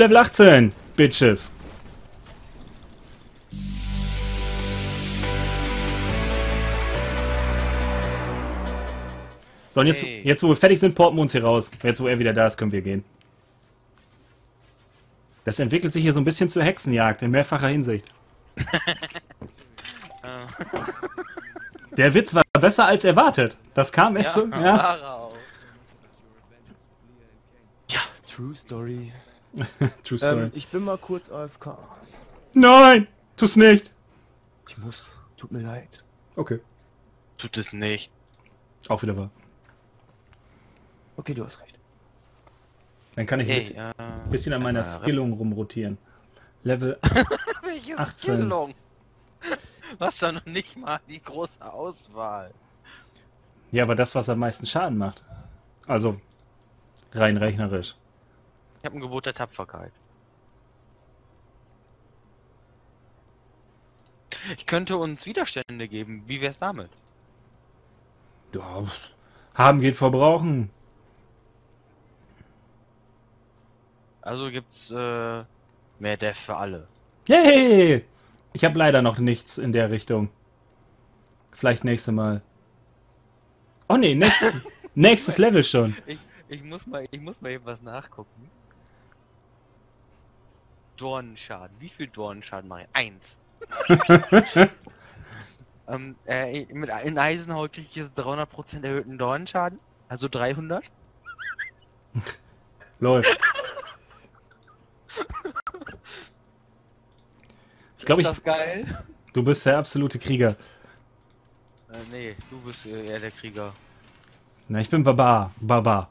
Level 18, Bitches. So, und jetzt, Hey. jetzt wo wir fertig sind, porten wir uns hier raus. Jetzt wo er wieder da ist, können wir gehen. Das entwickelt sich hier so ein bisschen zur Hexenjagd in mehrfacher Hinsicht. Äh, Der Witz war besser als erwartet. Das kam echt so. Ja. er auch. Ja, True Story. True Story. Ähm, ich bin mal kurz AFK. Nein! Tu's nicht! Ich muss. Tut mir leid. Okay. Tut es nicht. Auch wieder wahr. Okay, du hast recht. Dann kann ich ein Hey, bisschen, äh, bisschen an meiner äh, Skillung rumrotieren. Level. Welche 18. Skillung? Du hast doch noch nicht mal die große Auswahl. Ja, aber das, was am meisten Schaden macht. Also, rein rechnerisch. Ich habe ein Gebot der Tapferkeit. Ich könnte uns Widerstände geben. Wie wär's damit? Ja, haben geht vor brauchen. Also gibt's äh, mehr Death für alle. Yay! Ich habe leider noch nichts in der Richtung. Vielleicht nächste Mal. Oh nee, nächste, nächstes Level schon. Ich, ich muss mal, ich muss mal eben was nachgucken. Dornenschaden. Wie viel Dornenschaden mache ich? Eins. ähm, äh, mit in Eisenhaut kriege ich jetzt 300% erhöhten Dornenschaden. Also 300. Läuft. Ich glaube, Ist ich, das geil? du bist der absolute Krieger. Äh, nee, du bist äh, eher der Krieger. Na, ich bin Barbar. Barbar.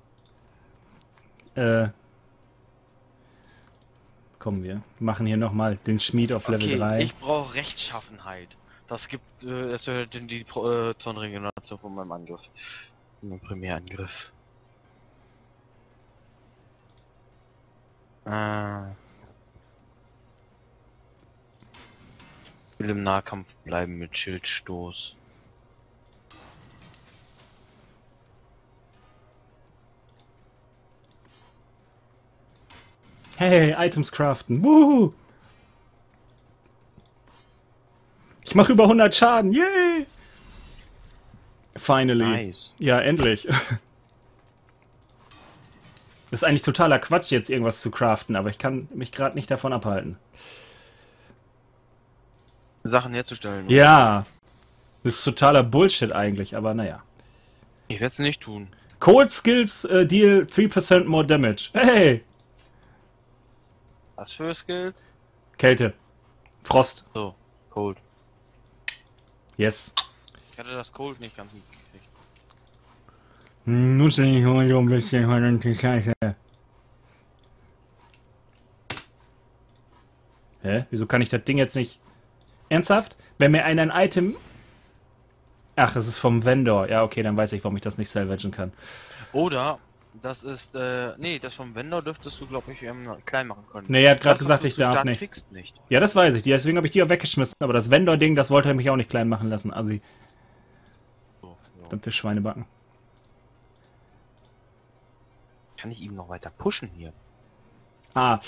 Äh. Kommen wir. Machen hier nochmal den Schmied auf Level okay, 3. ich brauche Rechtschaffenheit. Das gibt, äh, das erhöht die, äh, Zonenregeneration von meinem Angriff. Von meinem Primärangriff. Äh. Ich will im Nahkampf bleiben mit Schildstoß. Hey, Items craften. Wuhu! Ich mache über 100 Schaden. Yay! Finally. Nice. Ja, endlich. Ist eigentlich totaler Quatsch, jetzt irgendwas zu craften, aber ich kann mich gerade nicht davon abhalten. Sachen herzustellen. Ja. Ist totaler Bullshit eigentlich, aber naja. Ich werde es nicht tun. Cold Skills äh, deal 3% more damage. Hey! Was für Skills? Kälte. Frost. So, Cold. Yes. Ich hatte das Cold nicht ganz mitgekriegt. Nutze ich mal so ein bisschen von die Scheiße. Hä? Wieso kann ich das Ding jetzt nicht... Ernsthaft? Wenn mir einer ein Item... Ach, es ist vom Vendor. Ja, okay, dann weiß ich, warum ich das nicht salvagen kann. Oder das ist, äh, nee, das vom Vendor dürftest du, glaube ich, ähm, klein machen können. Nee, er hat gerade gesagt, ich darf nicht. kriegst nicht. Ja, das weiß ich. Deswegen habe ich die auch weggeschmissen. Aber das Vendor-Ding, das wollte er mich auch nicht klein machen lassen. Also, So, so. verdammte Schweinebacken. Kann ich ihn noch weiter pushen hier? Ah,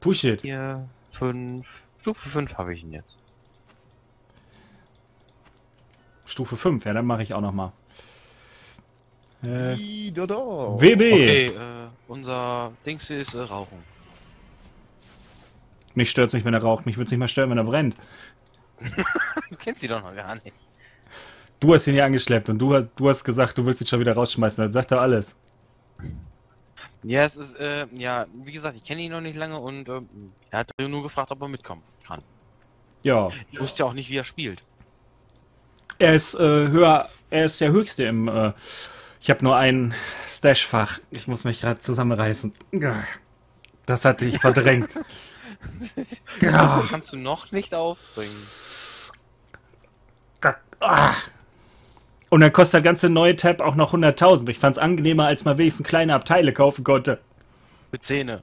push it. Hier, 5, Stufe 5 habe ich ihn jetzt. Stufe 5, ja, dann mache ich auch noch mal. Äh. WB. Okay, äh, unser Dings hier ist äh, Rauchen. Mich stört's nicht, wenn er raucht. Mich würde nicht mal stören, wenn er brennt. Du kennst sie doch noch gar nicht. Du hast ihn hier angeschleppt und du, du hast gesagt, du willst ihn schon wieder rausschmeißen. Das sagt doch alles. Ja, es ist, äh, ja, wie gesagt, ich kenne ihn noch nicht lange und ähm, er hat nur gefragt, ob er mitkommen kann. Ja. Ich wusste ja auch nicht, wie er spielt. Er ist äh, höher, er ist der höchste im. Äh, ich habe nur ein Stash-Fach. Ich muss mich gerade zusammenreißen. Das hatte ich verdrängt. Ja. Kannst du noch nicht aufbringen. Ah. Und dann kostet der ganze neue Tab auch noch 100.000. Ich fand's angenehmer, als man wenigstens kleine Abteile kaufen konnte. Mit Zähne.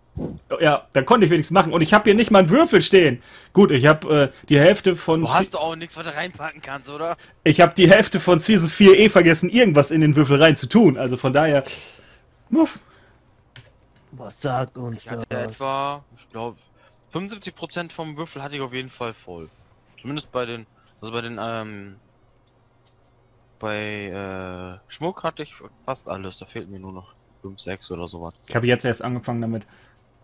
Ja, dann konnte ich wenigstens machen. Und ich habe hier nicht mal einen Würfel stehen. Gut, ich habe äh, die Hälfte von. Du hast doch auch nichts, was du reinpacken kannst, oder? Ich habe die Hälfte von Season 4 eh vergessen, irgendwas in den Würfel rein zu tun. Also von daher. Muff. Was sagt uns Ich hatte etwa, ich glaube, 75% vom Würfel hatte ich auf jeden Fall voll. Zumindest bei den, also bei den, ähm, bei äh, Schmuck hatte ich fast alles. Da fehlt mir nur noch 5, 6 oder sowas. Ich habe jetzt erst angefangen damit,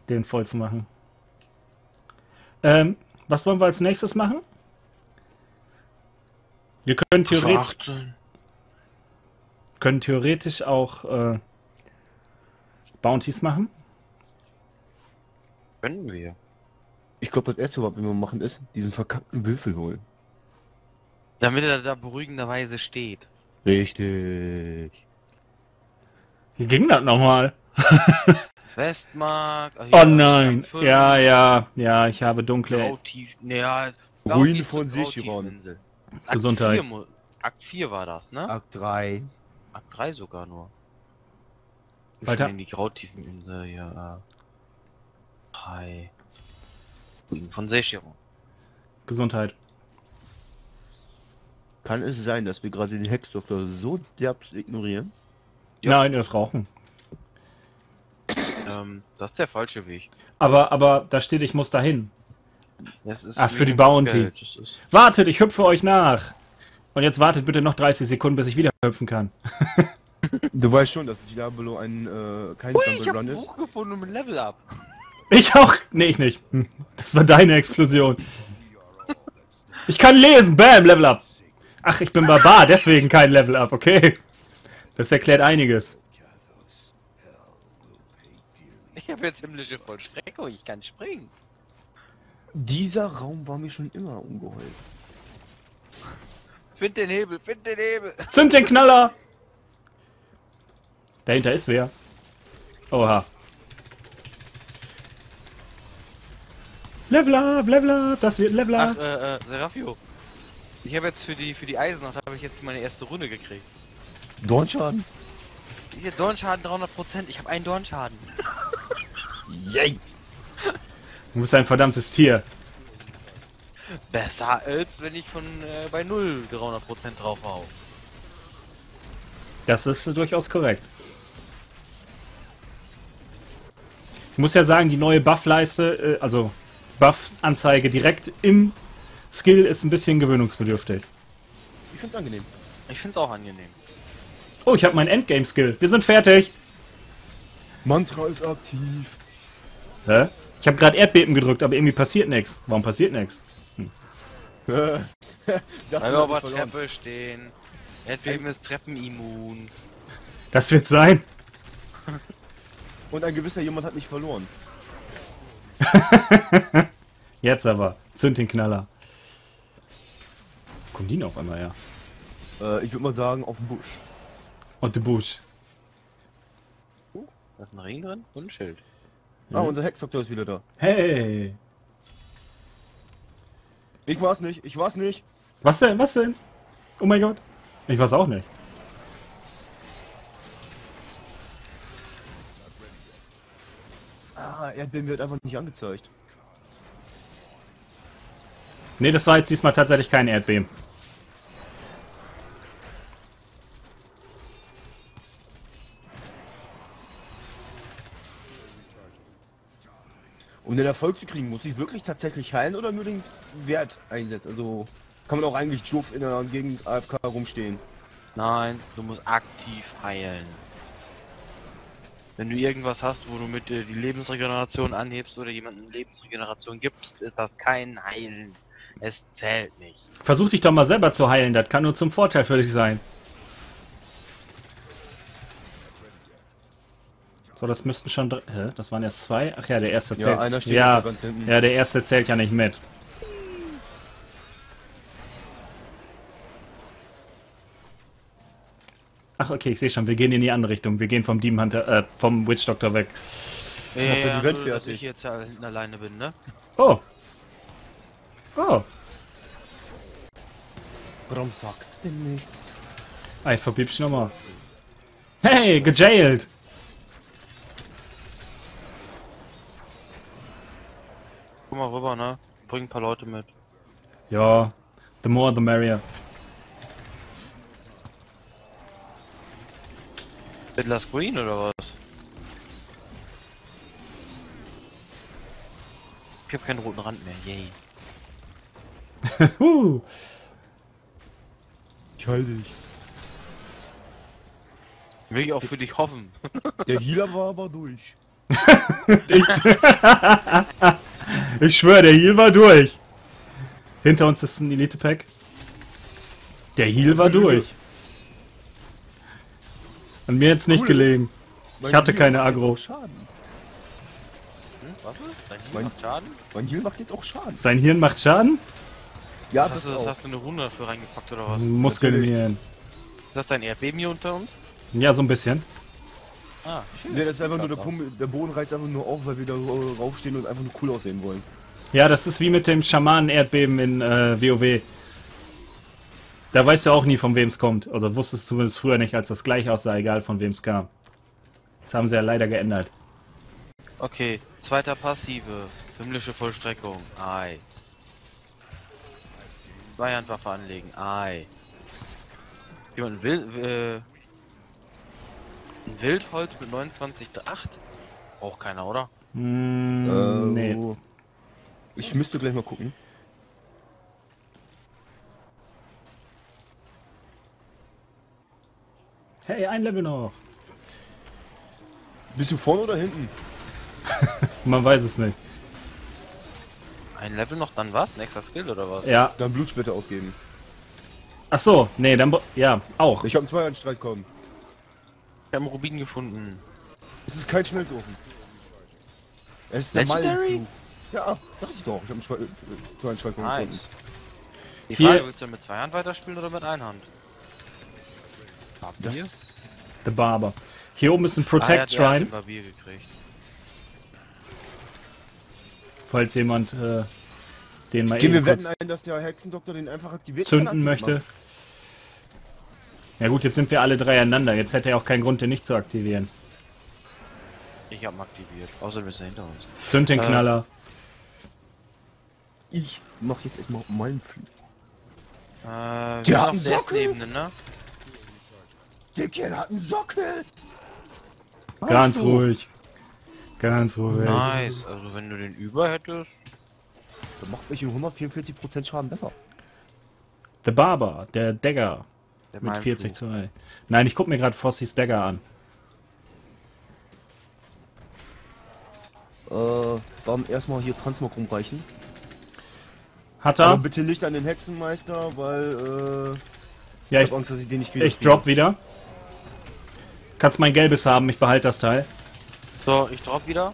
den voll zu machen. Ähm, was wollen wir als nächstes machen? Wir können theoretisch, können theoretisch auch äh, Bounties machen. Können wir. Ich glaube, das erste, was wir machen, ist diesen verkackten Würfel holen. Damit er da beruhigenderweise steht. Richtig. Wie ging das nochmal? Westmark. ach Oh nein. Ja, ja, ja, ich habe dunkle. Grautief, Grautief- von Sichiron. Gesundheit. Akt 4 war das, ne? Akt 3. Akt 3 sogar nur. Ich Weiter. die Grautiefeninsel hier. Äh, 3. Ruinen von Sechiron. Gesundheit. Kann es sein, dass wir gerade den Hexdoktor so derbst ignorieren? Ja. Nein, das Rauchen. Ähm, das ist der falsche Weg. Aber, aber da steht, ich muss dahin. Das ist Ach, für die Bounty. Wartet, ich hüpfe euch nach. Und jetzt wartet bitte noch 30 Sekunden, bis ich wieder hüpfen kann. Du weißt schon, dass Diablo ein äh, kein Ui, ich Jump hab Run ist. Buch gefunden mit Level Up. Ich auch. Nee, ich nicht. Das war deine Explosion. Ich kann lesen. Bam, Level up. Ach, ich bin Barbar, deswegen kein Level up, okay. Das erklärt einiges. Ich habe jetzt himmlische Vollstreckung, ich kann springen. Dieser Raum war mir schon immer ungeheuer. Find den Hebel, find den Hebel. Zünd den Knaller! Dahinter ist wer. Oha. Level up, Level up, das wird Level Ach, up. äh, äh, Serafio. Ich habe jetzt für die für die Eisennacht habe ich jetzt meine erste Runde gekriegt. Dornschaden? Hier Dornschaden 300%, ich habe einen Dornschaden. Yay! Du bist ein verdammtes Tier. Besser als wenn ich von äh, bei 0 300% drauf hau. Das ist durchaus korrekt. Ich muss ja sagen, die neue Buff-Leiste, äh, also Buff-Anzeige direkt im Skill ist ein bisschen gewöhnungsbedürftig. Ich find's angenehm. Ich find's auch angenehm. Oh, ich habe meinen Endgame-Skill. Wir sind fertig. Mantra ist aktiv. Hä? Ich habe gerade Erdbeben gedrückt, aber irgendwie passiert nichts. Warum passiert nichts? das Weil wir auf der Treppe stehen. Erdbeben ist treppenimmun. Das wird sein. Und ein gewisser jemand hat mich verloren. Jetzt aber. Zünd den Knaller. Wo kommen die auf einmal her? Äh, ich würde mal sagen, auf dem Busch. Und the Bush. Da ist ein Ring drin und ein Schild. Ah, Mhm. unser Hexdoktor ist wieder da. Hey. Ich war's nicht, ich war's nicht. Was denn? Was denn? Oh mein Gott. Ich weiß auch nicht. Ah, Erdbeben wird einfach nicht angezeigt. Nee, das war jetzt diesmal tatsächlich kein Erdbeben. Um den Erfolg zu kriegen, muss ich wirklich tatsächlich heilen oder nur den Wert einsetzen? Also kann man auch eigentlich doof in der Gegend AFK rumstehen. Nein, du musst aktiv heilen. Wenn du irgendwas hast, wo du mit äh, die Lebensregeneration anhebst oder jemandem Lebensregeneration gibst, ist das kein Heilen. Es zählt nicht. Versuch dich doch mal selber zu heilen. Das kann nur zum Vorteil für dich sein. So, das müssten schon. dr- Hä? Das waren erst zwei? Ach ja, der erste Ja, zählt. einer steht ja, ganz hinten. ja, der erste zählt ja nicht mit. Ach, okay, ich sehe schon. Wir gehen in die andere Richtung. Wir gehen vom Demon Hunter, äh, vom Witch Doctor weg. Ja, hab ja die ja, Welt nur, dass fertig. ich jetzt ja hinten alleine bin, ne? Oh. Oh. Warum sagst du denn nicht? Ei, verbiebst nochmal. Hey, gejailed! Guck mal rüber, ne? Bring ein paar Leute mit. Ja, the more the merrier. Fiddler's Green oder was? Ich hab keinen roten Rand mehr, yay. Huh. Ich halte dich. Will ich auch für dich hoffen. Der Healer war aber durch. Ich schwöre, der Heal war durch. Hinter uns ist ein Elite-Pack. Der Heal war durch. An mir jetzt nicht Cool. gelegen. Mein hatte keine Schaden. Hm? Was ist? Dein Heal Mein- macht Schaden? Mein Heal macht jetzt auch Schaden. Sein Hirn macht Schaden? Ja, Hast du, auch. hast du eine Rune dafür reingepackt oder was? Muskeln. Ist das dein Erdbeben hier unter uns? Ja, so ein bisschen. Ah, schön. Nee, das ist einfach nur der, der Boden reißt einfach nur auf, weil wir da raufstehen und einfach nur cool aussehen wollen. Ja, das ist wie mit dem Schamanen-Erdbeben in äh, WoW. Da weißt du auch nie, von wem es kommt. Also wusstest du zumindest früher nicht, als das gleich aussah, egal von wem es kam. Das haben sie ja leider geändert. Okay, zweiter Passive. Himmlische Vollstreckung. Ei. Zweihandwaffe anlegen. Ei. Jemand will, äh, ein Wildholz mit 29,8? Braucht keiner, oder? Hm, Äh, nee. Ich müsste gleich mal gucken. Hey, ein Level noch. Bist du vorne oder hinten? Man weiß es nicht. Ein Level noch, dann was? Ein extra Skill oder was? Ja. Dann Blutsplitter ausgeben. Ach so, nee, dann ja, auch. Ich habe einen Zweihandstreit kommen. Ich habe einen Rubin gefunden. Es ist kein Schmelzofen. Es ist der Legendary? Ja, sag ich doch. Ich habe einen kommen Nice. gefunden. Die Hier- Frage, willst du mit zwei Hand weiterspielen oder mit Einhand? Das, Barbier? The Barber. Hier oben ist ein Ah, Protect er hat Shrine, den Barbier gekriegt. falls jemand äh, den mal wir eben kurz wetten ein, dass der Hexendoktor den einfach aktiviert zünden möchte. macht. Ja gut, jetzt sind wir alle drei einander. Jetzt hätte er auch keinen Grund, den nicht zu aktivieren. Ich hab ihn aktiviert. Außerdem ist er hinter uns. Zünd den Äh. Knaller. Ich mach jetzt erstmal meinen Flug. Äh, wir Der sind hat einen Sockel. Ebene, ne? Der Kerl hat einen Sockel! Ganz Also, ruhig. Ganz ruhig. Nice. Also wenn du den über hättest. Der macht mich in 144% Schaden besser. The Barber, der Dagger Der mit Mindflug. 40 zu 2. Nein, ich guck mir gerade Fossys Dagger an. Äh, dann erstmal hier Transmog rumreichen. Hat Aber er? bitte nicht an den Hexenmeister, weil, äh, Ja, ich ich, Angst, dass ich den nicht wieder ich drop wieder. Kannst mein gelbes haben, ich behalte das Teil. So, ich drop wieder.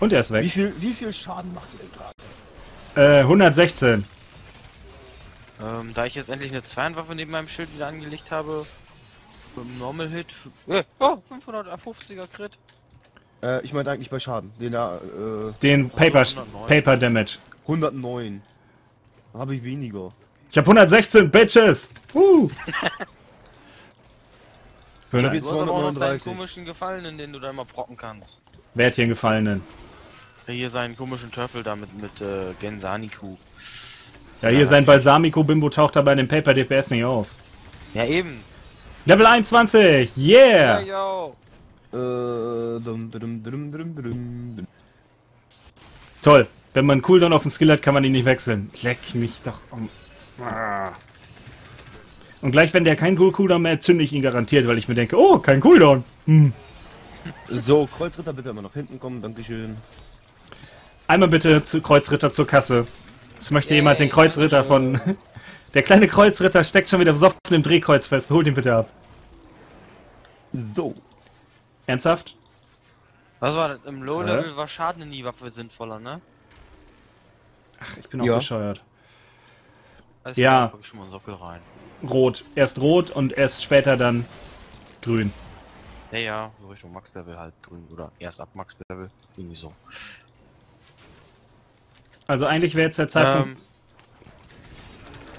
Und er ist Wie weg. viel, wie viel Schaden macht ihr denn gerade? Äh, 116. Ähm, da ich jetzt endlich eine Zweihandwaffe neben meinem Schild wieder angelegt habe. Normal Hit. Äh, oh, 550er Crit. Äh, ich meinte eigentlich bei Schaden. Den da, äh, Den Paper, 109. Paper Damage. 109. Dann habe ich weniger. Ich habe 116, Bitches! Uh. hab Wer jetzt Du hast aber auch noch deinen 239. komischen Gefallenen, den du da immer brocken kannst. hat hier einen Gefallenen? Hier seinen komischen Töffel da mit, mit äh, Gensaniku. Ja, hier sein Balsamico-Bimbo taucht aber in dem Paper DPS nicht auf. Ja, eben. Level 21! Ja, Yeah! yo. Äh, dum, dum, dum, dum, dum, dum. Toll. Wenn man einen Cooldown auf den Skill hat, kann man ihn nicht wechseln. Leck mich doch um. Ah. Und gleich, wenn der keinen Cool- Cooldown mehr hat, zünde ich ihn garantiert, weil ich mir denke, oh, kein Cooldown. Hm. So, Kreuzritter bitte immer nach hinten kommen, Dankeschön. Einmal bitte zu Kreuzritter zur Kasse. Es möchte Yay, jemand den Kreuzritter von. Der kleine Kreuzritter steckt schon wieder besoffen im Drehkreuz fest. Holt ihn bitte ab. So. Ernsthaft? Was war das? Im Low-Level war Schaden in die Waffe sinnvoller, ne? Ach, ich bin auch Ja. bescheuert. Also Ja. ich schon mal einen Sockel rein. Rot. Erst rot und erst später dann grün. Ja, ja, so Richtung Max-Level halt grün oder erst ab Max-Level. Irgendwie so. Also eigentlich wäre jetzt der Zeitpunkt.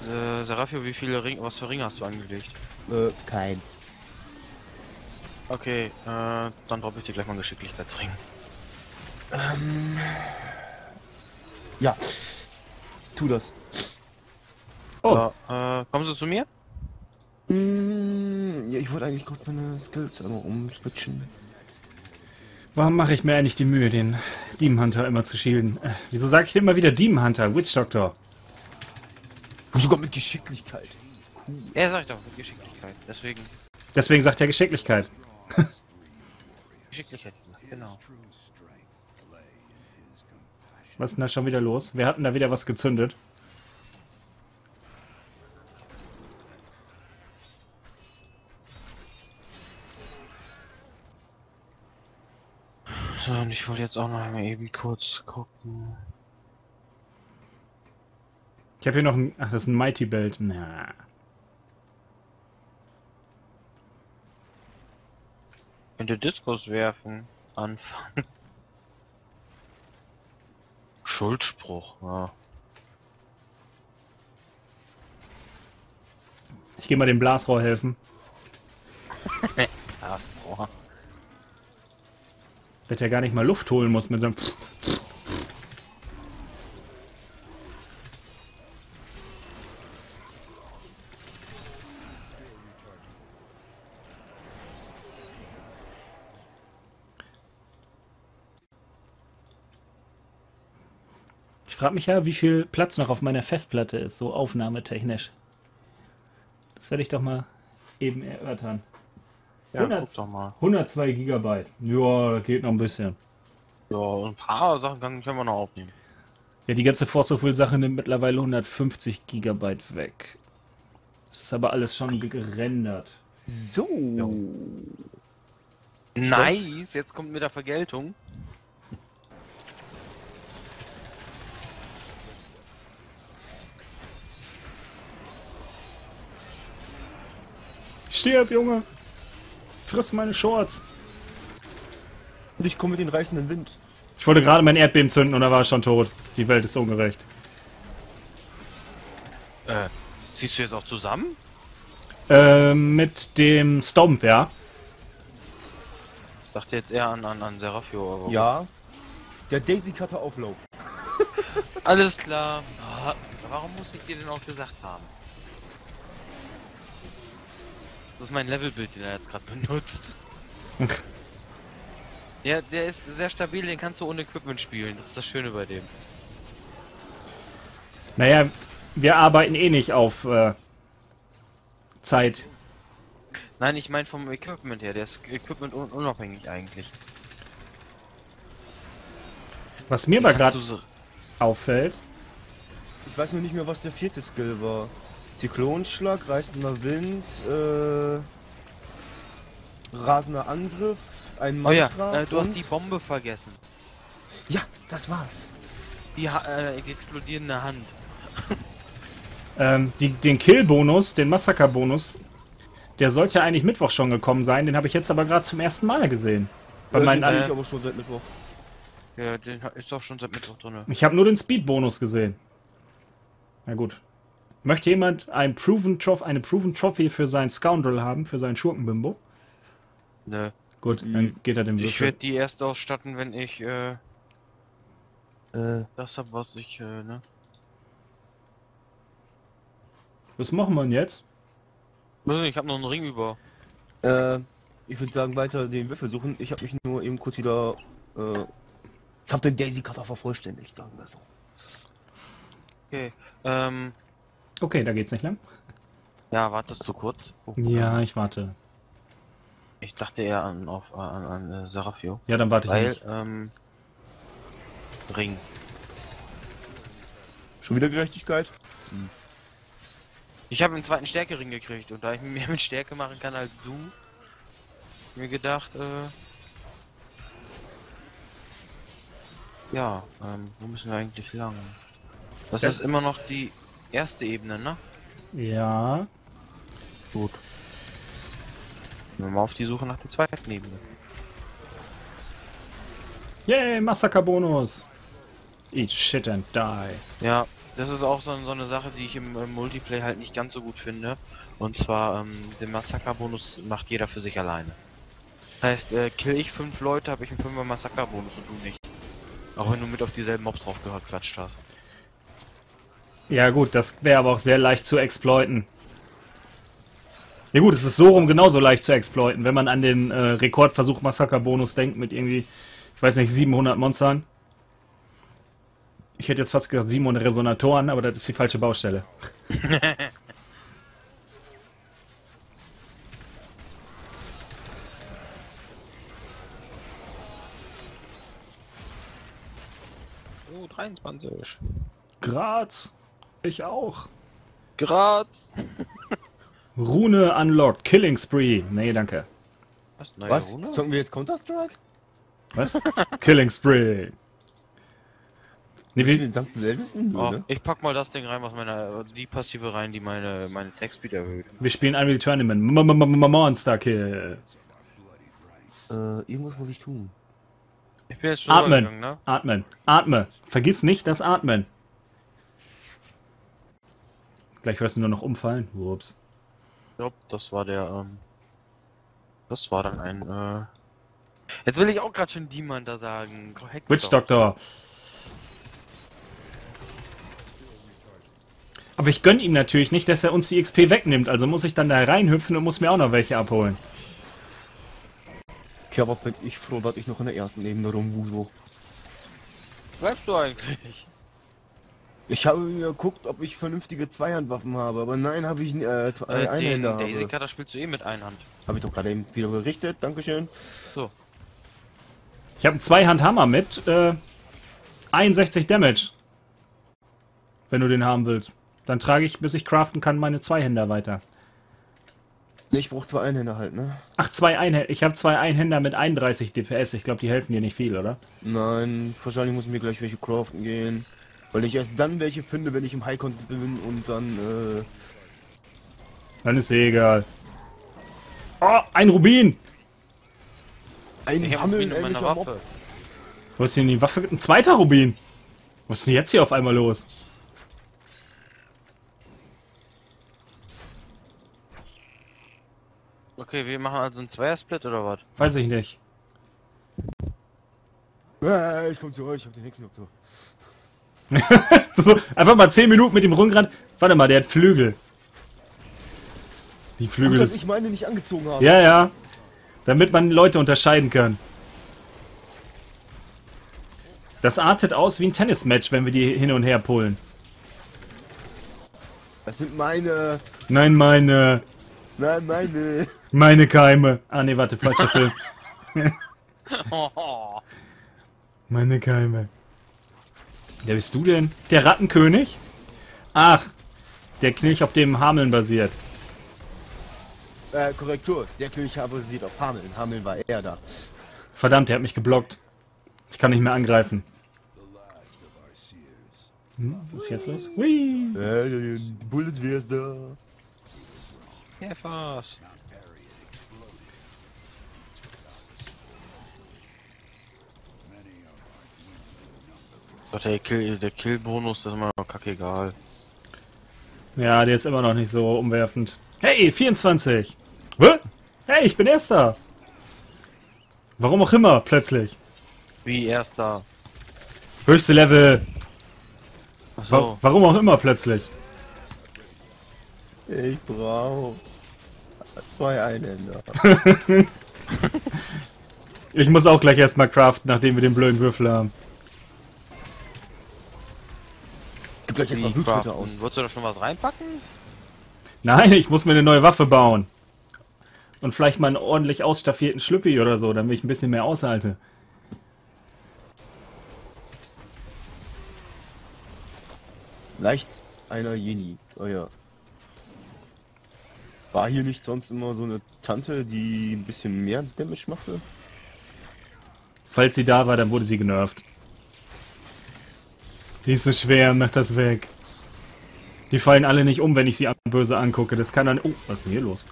Ähm, äh, Serafio, wie viele Ring, was für Ringe hast du angelegt? Äh, kein. Okay, äh, dann droppe ich dir gleich mal einen Geschicklichkeitsring. Ja. Tu das. oh, So, äh, kommst du zu mir? Mm, ja, ich wollte eigentlich gerade meine Skills einmal umswitchen. Warum mache ich mir eigentlich die Mühe, den Demon Hunter immer zu shielden? Äh, wieso sage ich denn immer wieder Demon Hunter? Witch Doctor. Sogar mit Geschicklichkeit. Ja, sag ich doch, mit Geschicklichkeit. Deswegen Deswegen sagt er Geschicklichkeit. Geschicklichkeit, genau. Was ist denn da schon wieder los? Wir hatten da wieder was gezündet. Ich wollte jetzt auch noch mal eben kurz gucken. Ich habe hier noch ein... Ach, das ist ein Mighty Belt. Na. Könnte Diskus werfen. Anfangen. Schuldspruch, ja. Ich gehe mal dem Blasrohr helfen. Boah. Dass er gar nicht mal Luft holen muss mit seinem... Ich frage mich ja, wie viel Platz noch auf meiner Festplatte ist, so aufnahmetechnisch. Das werde ich doch mal eben erörtern. Ja, 100 guck doch mal. 102 Gigabyte. Ja, geht noch ein bisschen. Ja, ein paar Sachen kann, können wir noch aufnehmen. Ja, die ganze Force of Will Sache nimmt mittlerweile 150 Gigabyte weg. Das ist aber alles schon gerendert. So. Nice, jetzt kommt mit der Vergeltung. Stirb, Junge! Friss meine Shorts! Und ich komme mit den reißenden Wind. Ich wollte gerade mein Erdbeben zünden und er war schon tot. Die Welt ist ungerecht. Äh, ziehst du jetzt auch zusammen? Ähm, mit dem Stomp, ja. Ich dachte jetzt eher an, an, an Serafio. aber- Ja. Der Daisy Cutter Auflauf. Alles klar. Ah, Warum muss ich dir denn auch gesagt haben? Das ist mein Levelbild, den er jetzt gerade benutzt. ja, der ist sehr stabil, den kannst du ohne Equipment spielen. Das ist das Schöne bei dem. Naja, wir arbeiten eh nicht auf äh, Zeit. Nein, ich meine vom Equipment her. Der ist Equipment un unabhängig eigentlich. Was mir Den aber gerade so- auffällt, Ich weiß nur nicht mehr, was der vierte Skill war. Zyklonschlag, reißender Wind, äh, rasender Angriff, ein Oh ja, Mantra äh, du hast die Bombe vergessen. Ja, das war's. Die, ha äh, die explodierende Hand. ähm, die, den Kill-Bonus, den Massaker-Bonus, der sollte ja eigentlich Mittwoch schon gekommen sein. Den habe ich jetzt aber gerade zum ersten Mal gesehen. Bei Äh, meinen den ich aber schon seit Mittwoch. Ja, den ist doch schon seit Mittwoch drin. Ich habe nur den Speed-Bonus gesehen. Na gut. Möchte jemand ein Proven Trophy, eine Proven Trophy für seinen Scoundrel haben, für seinen Schurkenbimbo? Nö. Gut, dann geht er dem Ich Würfel. werde die erst ausstatten, wenn ich äh, Äh, das hab, was ich, äh, ne? Was machen wir denn jetzt? Ich habe noch einen Ring über. äh, ich würde sagen, weiter den Würfel suchen. Ich habe mich nur eben kurz wieder, äh, ich habe den Daisy Cutter vervollständigt, sagen wir so. Okay. Ähm, Okay, da geht's nicht lang. ja, wartest du kurz? Oh, Ja, ich warte. Ich dachte eher an, auf, an, an äh, Serafio. Ja, dann warte ich Weil, nicht. ähm, Ring. Schon wieder Gerechtigkeit? Ich habe einen zweiten Stärkering gekriegt und da ich mehr mit Stärke machen kann als du, mir gedacht, äh, ja, ähm, wo müssen wir eigentlich lang? Das Ja. ist immer noch die erste Ebene, ne? Ja. Gut. Gehen wir mal auf die Suche nach der zweiten Ebene. Yay, Massaker-Bonus. Eat shit and die. Ja, das ist auch so, so eine Sache, die ich im, im Multiplayer halt nicht ganz so gut finde. Und zwar, ähm, den Massaker-Bonus macht jeder für sich alleine. Das heißt, äh, kill ich fünf Leute, habe ich einen 5er Massaker-Bonus und du nicht. Auch wenn du mit auf dieselben Mobs drauf gehört klatscht hast. Ja gut, das wäre aber auch sehr leicht zu exploiten. Ja gut, es ist so rum genauso leicht zu exploiten, wenn man an den äh, Rekordversuch Massaker-Bonus denkt mit irgendwie ich weiß nicht, 700 Monstern. Ich hätte jetzt fast gesagt 700 Resonatoren, aber das ist die falsche Baustelle. Oh, 23. Graz. Ich auch. Graz. Rune unlocked. Killing Spree. Nee, danke. Was? Neue Was? Rune? Zocken wir jetzt Counter-Strike? Was? Killing Spree. Nee, Wie? Oh, ich pack mal das Ding rein, was meine, die Passive rein, die meine, meine Textspeed erhöht. wir spielen Unreal Tournament. M -m -m -m Monster Kill. Äh, irgendwas muss ich tun. Ich bin jetzt schon Atmen. ne? Atmen. Atme. Vergiss nicht das Atmen. Gleich hörst du nur noch umfallen. Ups. Ich glaub, das war der, ähm, das war dann ein, äh, jetzt will ich auch gerade schon Demon da sagen. Korrekt. Witch Doctor. Aber ich gönn ihm natürlich nicht, dass er uns die XP wegnimmt. Also muss ich dann da reinhüpfen und muss mir auch noch welche abholen. Okay, aber bin ich froh, dass ich noch in der ersten Ebene rumwusel. Bleibst du eigentlich? Ich habe mir geguckt, ob ich vernünftige Zweihandwaffen habe, aber nein, habe ich äh, zwei Äh, den Einhänder. habe. Daisy da spielst du eh mit Einhand. Habe ich doch gerade eben wieder berichtet, Dankeschön. So. Ich habe einen Zweihand-Hammer mit äh, 61 Damage. Wenn du den haben willst. Dann trage ich, bis ich craften kann, meine Zweihänder weiter. Ich brauche zwei Einhänder halt, ne? Ach, zwei Einhänder. Ich habe zwei Einhänder mit 31 DPS. Ich glaube, die helfen dir nicht viel, oder? Nein, wahrscheinlich muss ich mir gleich welche craften gehen. Weil ich erst dann welche finde, wenn ich im High Content bin und dann, äh. Dann ist eh egal. Oh, ein Rubin! Ein Ich Hammel, in meiner. Waffe. Wo ist denn die Waffe? Ein zweiter Rubin! Was ist denn jetzt hier auf einmal los? Okay, wir machen also einen Zweier-Split oder was? Weiß ich nicht. Ich komm zu euch, ich hab den Hexendoktor. so, einfach mal 10 Minuten mit dem rumgerannt. Warte mal, der hat Flügel. Die Gut, Flügel dass ist. ich meine nicht angezogen habe. Ja, ja. Damit man Leute unterscheiden kann. Das artet aus wie ein Tennismatch, wenn wir die hin und her pullen. Das sind meine. Nein, meine. Nein, meine. Meine Keime. Ah, nee, warte, falscher Film. Meine Keime. Wer bist du denn? Der Rattenkönig? Ach, der Knilch, auf dem Hameln basiert. Äh, Korrektur. Der König habe basiert auf Hameln. Hameln war er da. Verdammt, der hat mich geblockt. Ich kann nicht mehr angreifen. Hm, was ist jetzt los? Hui. Äh, Bullets wär's da. Käfers. Gott, der Kill, der Kill-Bonus, das ist immer noch kacke egal. Ja, der ist immer noch nicht so umwerfend. Hey, 24. Hä? Hey, ich bin Erster. Warum auch immer, plötzlich. Wie erster. Höchste Level. Wa Achso. warum auch immer, plötzlich. Ich brauche zwei Einhänder. Ich muss auch gleich erstmal craften, nachdem wir den blöden Würfel haben. Gib gleich erstmal Blutschritte aus. Wolltest du da schon was reinpacken? Nein, ich muss mir eine neue Waffe bauen. Und vielleicht mal einen ordentlich ausstaffierten Schlüppi oder so, damit ich ein bisschen mehr aushalte. Leicht einer Jeni. Oh ja. War hier nicht sonst immer so eine Tante, die ein bisschen mehr Damage machte? Falls sie da war, dann wurde sie genervt. Die ist so schwer, mach das weg. Die fallen alle nicht um, wenn ich sie an- böse angucke. Das kann dann... Oh, was ist denn hier los?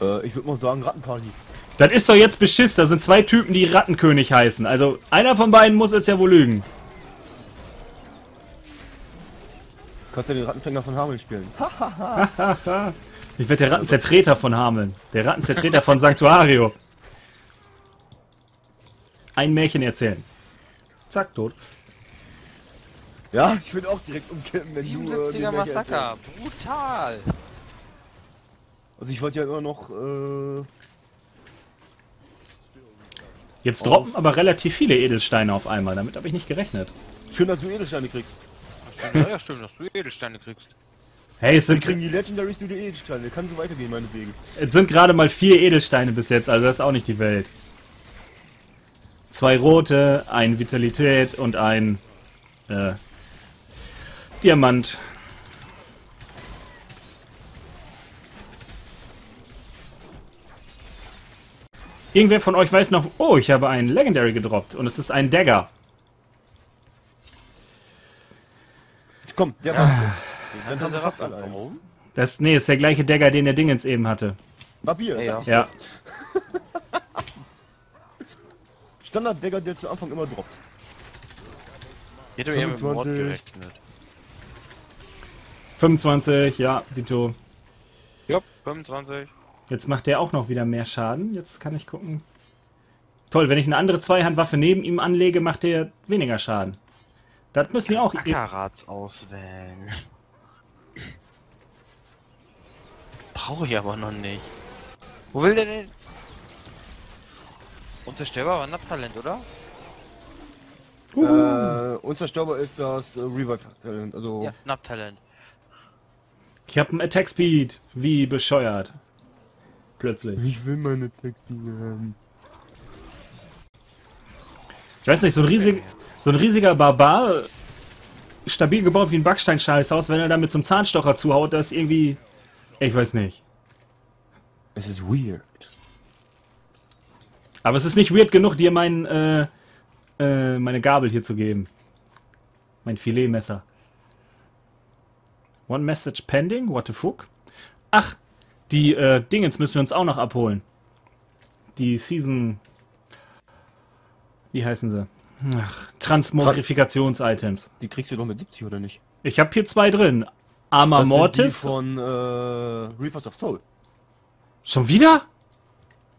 Äh, ich würde mal sagen Rattenparty. Das ist doch jetzt Beschiss. Da sind zwei Typen, die Rattenkönig heißen. Also, einer von beiden muss jetzt ja wohl lügen. Kannst du den Rattenfänger von Hameln spielen? Ich werde der Rattenzertreter von Hameln. Der Rattenzertreter von Sanctuario. Ein Märchen erzählen. Zack, tot. Ja, ich würde auch direkt umkippen, wenn du. Äh, 77er den Märchen Massaker. Brutal. Also ich wollte ja immer noch. Äh, Jetzt droppen aber relativ viele Edelsteine auf einmal. Damit habe ich nicht gerechnet. Schön, dass du Edelsteine kriegst. Ja, stimmt, dass du Edelsteine kriegst. Hey, es sind, kriegen die Legendaries nur die Edelsteine. Kann so weitergehen, meinetwegen. es sind gerade mal vier Edelsteine bis jetzt, also das ist auch nicht die Welt. Zwei rote, ein Vitalität und ein äh, Diamant. Irgendwer von euch weiß noch, oh, ich habe einen Legendary gedroppt und es ist ein Dagger. Komm, der war. Dann haben wir fast. Warum? Das, nee, ist der gleiche Dagger, den der Dingens eben hatte. Barbier. Ja, Ja. Standard-Dagger, der zu Anfang immer droppt. Ich hätte mir mit dem Mord 25. gerechnet. 25, ja, Dito. Ja, 25. Jetzt macht der auch noch wieder mehr Schaden. Jetzt kann ich gucken. Toll, wenn ich eine andere Zweihandwaffe neben ihm anlege, macht der weniger Schaden. Das müssen ja auch. Ackerrats auswählen. Brauche ich aber noch nicht. Wo will der denn? Unzerstörbar war Naptalent, oder? Äh, unzerstörbar ist das äh, Revive-Talent. Also, Ja, Naptalent. Ich habe einen Attack Speed. Wie bescheuert. Plötzlich. ich will meine Texte haben. Ich weiß nicht, so ein, riesig, so ein riesiger Barbar, stabil gebaut wie ein Backsteinscheißhaus, wenn er damit zum Zahnstocher zuhaut, das ist irgendwie. Ich weiß nicht. Es ist weird. Aber es ist nicht weird genug, dir mein, äh, äh, meine Gabel hier zu geben. Mein Filetmesser. One message pending? What the fuck? Ach, die äh, Dingens müssen wir uns auch noch abholen. Die Season. Wie heißen sie? Ach, Transmogrifikations-Items. Die kriegst du doch mit 70 oder nicht? Ich habe hier zwei drin. Arma Das Mortis. von äh, Reapers of Soul. Schon wieder?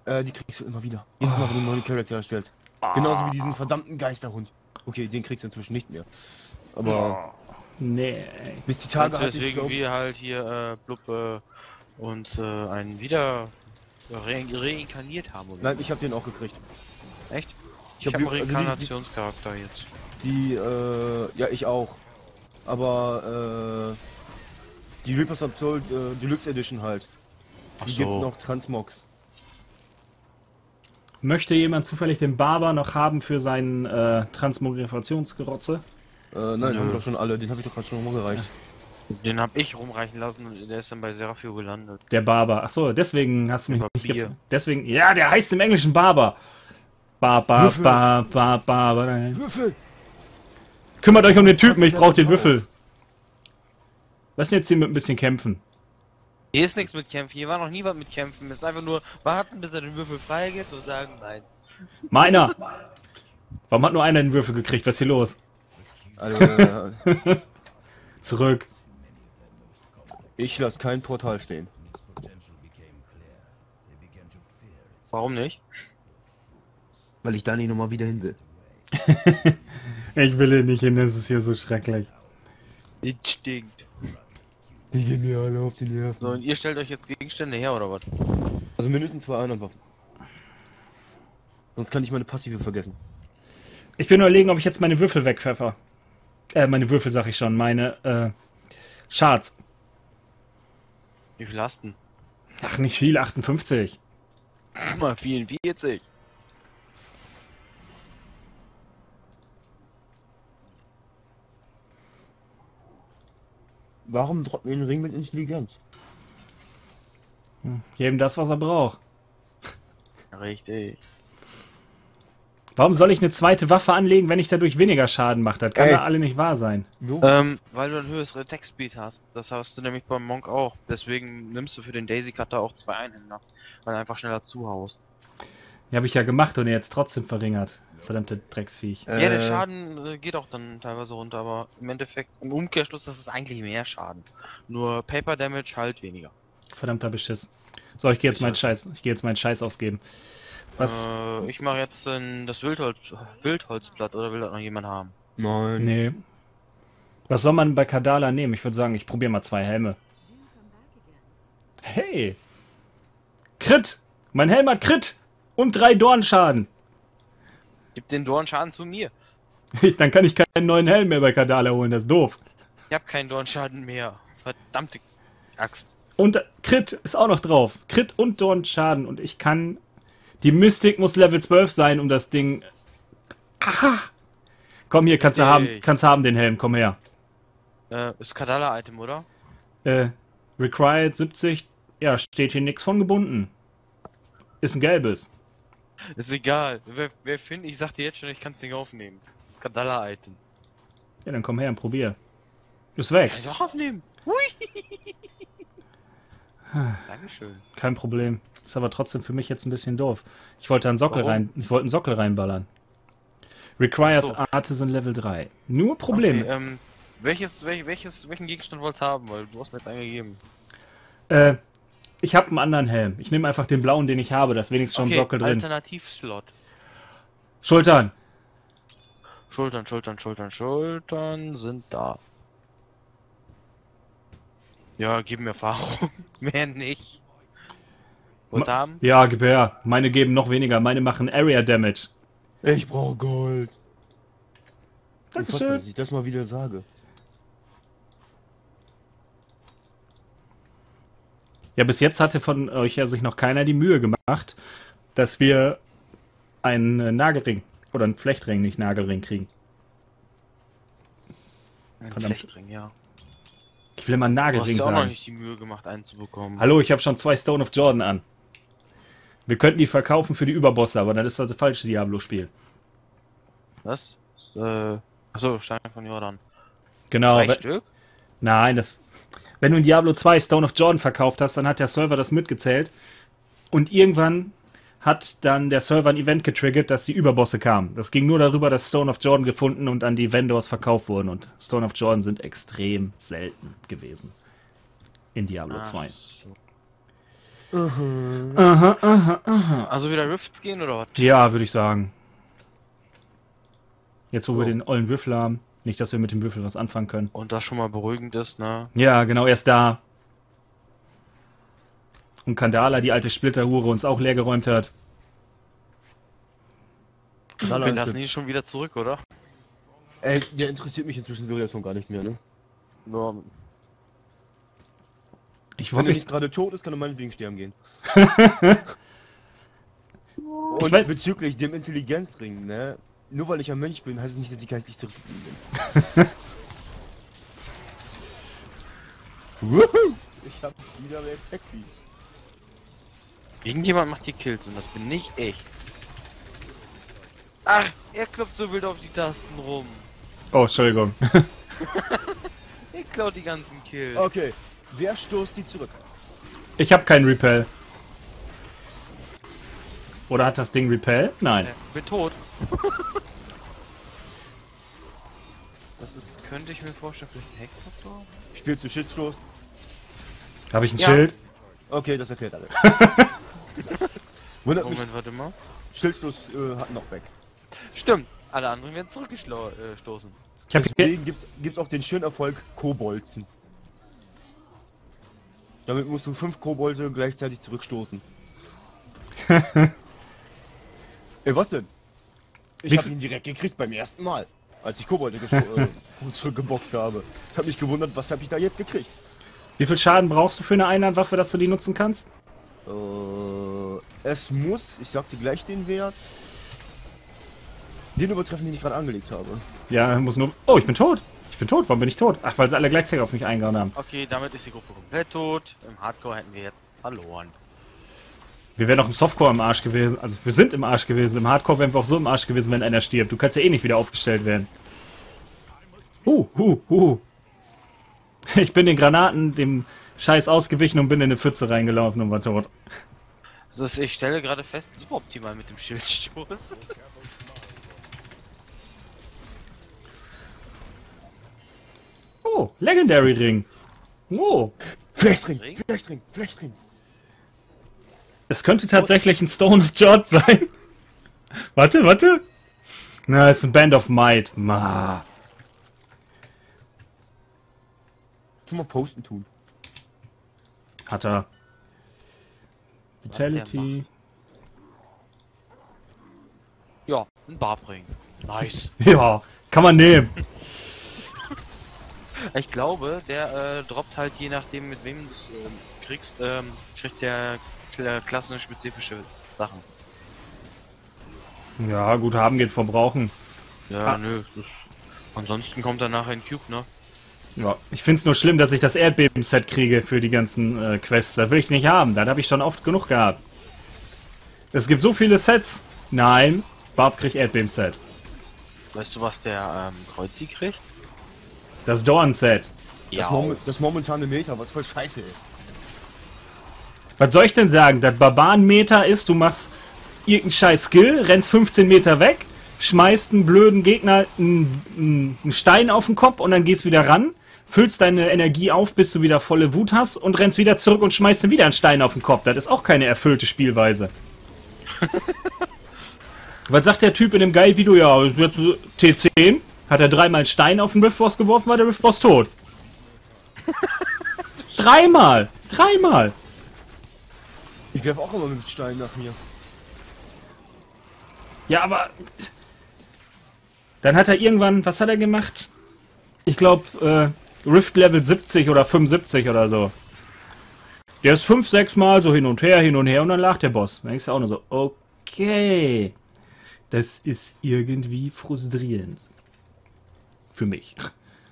Äh, die kriegst du immer wieder. Jedes Mal, wenn du einen neuen Charakter erstellst. Genauso wie diesen verdammten Geisterhund. Okay, den kriegst du inzwischen nicht mehr. Aber Nee. bis die Tage Also ich, deswegen wir halt hier äh, Blub äh, und äh, einen wieder re reinkarniert haben, oder? Nein, ich habe den auch gekriegt. Echt? Ich Ich hab habe einen also Reinkarnationscharakter jetzt. Die, äh, ja, ich auch. Aber, äh, die Reapers of Soul äh, Deluxe Edition halt. Ach Die so. gibt noch Transmogs. Möchte jemand zufällig den Barber noch haben für seinen äh, Transmogrifationsgerotze? Äh, nein, Nö. haben doch schon alle. Den habe ich doch gerade schon rumgereicht. Den habe ich rumreichen lassen und der ist dann bei Serafio gelandet. Der Barber. Achso, deswegen hast du mich nicht Barbier. gef- Deswegen, ja, der heißt im Englischen Barber. Barber, Würfel. Barber, Barber. Würfel! Kümmert euch um den Typen, ich brauche den Würfel. Lass ihn jetzt hier mit ein bisschen kämpfen. Hier ist nichts mit Kämpfen, hier war noch nie was mit Kämpfen. Es ist einfach nur warten, bis er den Würfel freigibt und sagen nein. Meiner! Warum hat nur einer den Würfel gekriegt? Was ist hier los? Also, äh, Zurück. ich lasse kein Portal stehen. Warum nicht? Weil ich da nicht nochmal wieder hin will. Ich will hier nicht hin, das ist hier so schrecklich. Das stinkt. Die gehen mir alle auf die Nerven. So, und ihr stellt euch jetzt Gegenstände her, oder was? Also mindestens zwei Einhandwaffen. Sonst kann ich meine Passive vergessen. Ich bin überlegen, ob ich jetzt meine Würfel wegpfeffer. Äh, meine Würfel sag ich schon, meine, äh, Charts. Wie viel hast du? Ach, nicht viel, 58. denn? Mal 44. Warum droppt mir ein Ring mit Intelligenz? Jedem das, was er braucht. Richtig. Warum soll ich eine zweite Waffe anlegen, wenn ich dadurch weniger Schaden mache? Das kann Ey. da alle nicht wahr sein. Ähm, weil du ein höheres Attack Speed hast. Das hast du nämlich beim Monk auch. Deswegen nimmst du für den Daisy Cutter auch zwei Einhänder. Weil du einfach schneller zuhaust. Die habe ich ja gemacht und er jetzt trotzdem verringert. Verdammte Drecksviech. Ja, der Äh, Schaden äh, geht auch dann teilweise runter, aber im Endeffekt, im Umkehrschluss, das ist eigentlich mehr Schaden. Nur Paper Damage halt weniger. Verdammter Beschiss. So, ich gehe jetzt meinen. Scheiß. Ich gehe jetzt meinen Scheiß ausgeben. Was? Äh, ich mache jetzt äh, das Wildholz, Wildholzblatt oder will das noch jemand haben? Nein. Nee. Was soll man bei Kadala nehmen? Ich würde sagen, ich probiere mal zwei Helme. Hey! Crit! Mein Helm hat Crit! Und drei Dornschaden! Gib den Dornschaden zu mir. Dann kann ich keinen neuen Helm mehr bei Kadala holen, das ist doof. Ich hab keinen Dornschaden mehr. Verdammte Axt. Und Crit ist auch noch drauf. Crit und Dornschaden. Und ich kann. Die Mystik muss Level 12 sein, um das Ding. Ah! Komm hier, kannst du Hey. haben, kannst du haben den Helm, komm her. Äh, ist Kadala-Item, oder? Äh, required 70. Ja, steht hier nichts von gebunden. Ist ein gelbes. Ist egal. Wer, wer findet, ich sag dir jetzt schon, ich kann's nicht aufnehmen. Kadala-Item. Ja, dann komm her und probier. Ist Kann weg. ich auch aufnehmen. Hui. Dankeschön. Kein Problem. Ist aber trotzdem für mich jetzt ein bisschen doof. Ich wollte einen Sockel Warum? rein. Ich wollte einen Sockel reinballern. Requires So. Artisan Level 3. Nur Probleme. Okay, ähm, welches, wel, welches, welchen Gegenstand wolltest du haben? Weil du hast mir jetzt einen gegeben. Äh, ich habe einen anderen Helm. Ich nehme einfach den blauen, den ich habe. Da ist wenigstens schon ein Sockel drin. Alternativslot. Schultern. Schultern, Schultern, Schultern, Schultern sind da. Ja, gib mir Erfahrung. Mehr nicht. Und Ma- haben? Ja, gib her. Meine geben noch weniger. Meine machen Area Damage. Ich brauche Gold. Dankeschön. dass ich das mal wieder sage. Ja, bis jetzt hatte von euch ja sich noch keiner die Mühe gemacht, dass wir einen Nagelring oder einen Flechtring, nicht Nagelring kriegen. Ein Verdammt. Flechtring, ja. Ich will immer einen Du hast Nagelring dir auch noch sagen. nicht die Mühe gemacht, einen zu bekommen. Hallo, ich habe schon zwei Stone of Jordan an. Wir könnten die verkaufen für die Überbosse, aber dann ist das das falsche Diablo-Spiel. Was? Äh, achso, Stein von Jordan. Genau. Drei Stück? Nein, das. Wenn du in Diablo 2 Stone of Jordan verkauft hast, dann hat der Server das mitgezählt. Und irgendwann hat dann der Server ein Event getriggert, dass die Überbosse kamen. Das ging nur darüber, dass Stone of Jordan gefunden und an die Vendors verkauft wurden. Und Stone of Jordan sind extrem selten gewesen. In Diablo Ach 2. so. Mhm. Aha, aha, aha. Also wieder Rifts gehen oder was? Ja, würde ich sagen. Jetzt, wo wir So. den ollen Würfel haben. Nicht, dass wir mit dem Würfel was anfangen können. Und das schon mal beruhigend ist, ne? Ja, genau, erst da. Und Kandala, die alte Splitterhure, uns auch leer geräumt hat. Kandala Wir ist lassen ihn schon wieder zurück, oder? Ey, der interessiert mich inzwischen Variation gar nicht mehr, ne? Nur, Ich Wenn wollte er nicht gerade tot ist, kann er meinetwegen sterben gehen. Ich Und weiß- bezüglich dem Intelligenzring, ne? Nur weil ich ein Mönch bin, heißt es nicht, dass ich geistlich zurückgeblieben bin. Wuhu! Ich hab wieder mehr Effekti. irgendjemand macht die Kills und das bin nicht ich. Ach, er klopft so wild auf die Tasten rum. Oh, Entschuldigung. Er klaut die ganzen Kills. Okay, wer stoßt die zurück? Ich habe keinen Repel. Oder hat das Ding Repel? Nein. Äh, bin tot. das ist, könnte ich mir vorstellen, vielleicht ein Hexfaktor? Spielst du Shitstoß? Habe ich ein Ja. Schild? Okay, das erklärt alles. Wundert mich, Moment, warte mal. Schildstoß äh, hat noch weg. Stimmt, alle anderen werden zurückgestoßen. Ich habe hier. Deswegen gibt's, gibt's auch den schönen Erfolg Kobolzen. Damit musst du fünf Kobolde gleichzeitig zurückstoßen. Ey, was denn? Ich Wie hab viel- ihn direkt gekriegt beim ersten Mal, als ich Kobolde äh, zurückgeboxt habe. Ich hab mich gewundert, was hab ich da jetzt gekriegt? Wie viel Schaden brauchst du für eine Einhandwaffe, dass du die nutzen kannst? Äh, es muss, ich sag dir gleich den Wert, den übertreffen, den ich gerade angelegt habe. Ja, muss nur. Oh, ich bin tot. Ich bin tot. Warum bin ich tot? Ach, weil sie alle gleichzeitig auf mich eingehauen haben. Okay, damit ist die Gruppe komplett tot. Im Hardcore hätten wir jetzt verloren. Wir wären auch im Softcore im Arsch gewesen. Also, wir sind im Arsch gewesen. Im Hardcore wären wir auch so im Arsch gewesen, wenn einer stirbt. Du kannst ja eh nicht wieder aufgestellt werden. Huh, huh, huh. Ich bin den Granaten dem Scheiß ausgewichen und bin in eine Pfütze reingelaufen und war tot. Ist, ich stelle gerade fest, suboptimal mit dem Schildstoß. Oh, Legendary Ring. Oh, Flechtring, Ring? Flechtring, Flechtring. es könnte tatsächlich ein Stone of Jord sein. warte, warte. Na, es ist ein Band of Might. Ma. Tu mal posten tun. Hat er. Vitality. Ja, Ein Barbring. Nice. Ja, kann man nehmen. Ich glaube, der äh, droppt halt je nachdem, mit wem du es ähm, kriegst, ähm, kriegt der kla klassenspezifische Sachen. Ja, gut, haben geht vor brauchen. Ja, Ah. nö. Das, ansonsten kommt er nachher in Cube, ne? Ja, ich find's nur schlimm, dass ich das Erdbeben-Set kriege für die ganzen äh, Quests. Das will ich nicht haben. Das habe ich schon oft genug gehabt. Es gibt so viele Sets. Nein, Barb kriegt Erdbeben-Set. Weißt du, was der ähm, Kreuzi kriegt? Das Dorn-Set. Das, Mom das momentane Meta, was voll scheiße ist. Was soll ich denn sagen? Das Barbaren-Meter ist, du machst irgendeinen scheiß Skill, rennst 15 Meter weg, schmeißt einen blöden Gegner einen, einen Stein auf den Kopf und dann gehst wieder ran, füllst deine Energie auf, bis du wieder volle Wut hast und rennst wieder zurück und schmeißt dann wieder einen Stein auf den Kopf. Das ist auch keine erfüllte Spielweise. Was sagt der Typ in dem Guide-Video? Ja, es wird so T10. Hat er dreimal Stein auf den Riftboss geworfen, war der Riftboss tot. dreimal! Dreimal! Ich werfe auch immer mit Steinen nach mir. Ja, aber. Dann hat er irgendwann, was hat er gemacht? Ich glaube, äh, Rift Level 70 oder 75 oder so. Der ist 5, 6 Mal so hin und her, hin und her und dann lag der Boss. Dann denkst du auch nur so, okay. Das ist irgendwie frustrierend. Für mich.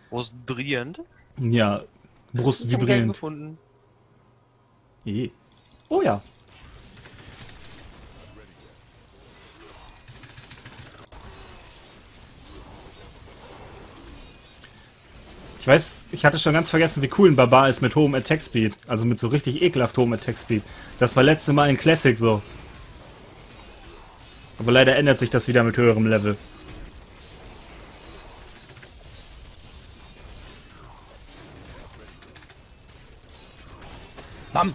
Frustrierend. Ja, Brust vibrierend. gefunden. Je. Oh ja. Ich weiß, ich hatte schon ganz vergessen, wie cool ein Barbar ist mit hohem Attack Speed. Also mit so richtig ekelhaft hohem Attack Speed. Das war letzte Mal in Classic so. Aber leider ändert sich das wieder mit höherem Level. Bam!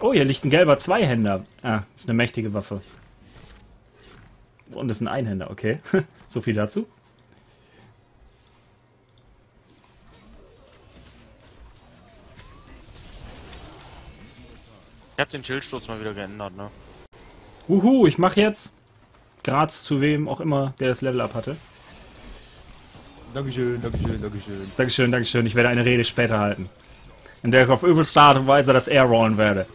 Oh, hier liegt ein gelber Zweihänder. Ah, ist eine mächtige Waffe. Und ist ein Einhänder, okay. so viel dazu. Ich hab den Schildsturz mal wieder geändert, ne? Uhu, ich mach jetzt Graz zu wem auch immer, der das Level up hatte. Dankeschön, Dankeschön, Dankeschön. Dankeschön, Dankeschön. Ich werde eine Rede später halten. In der ich auf übelste Art und Weise das Air rollen werde.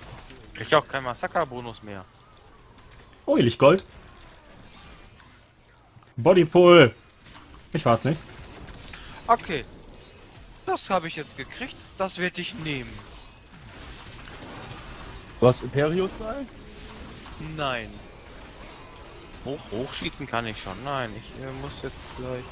Krieg ich auch keinen Massaker-Bonus mehr. Oh, Gold. Bodypull. Ich weiß nicht. Okay. Das habe ich jetzt gekriegt. Das werde ich nehmen. Was, Imperius frei? Nein. Hoch, hochschießen kann ich schon. Nein, ich äh, muss jetzt gleich.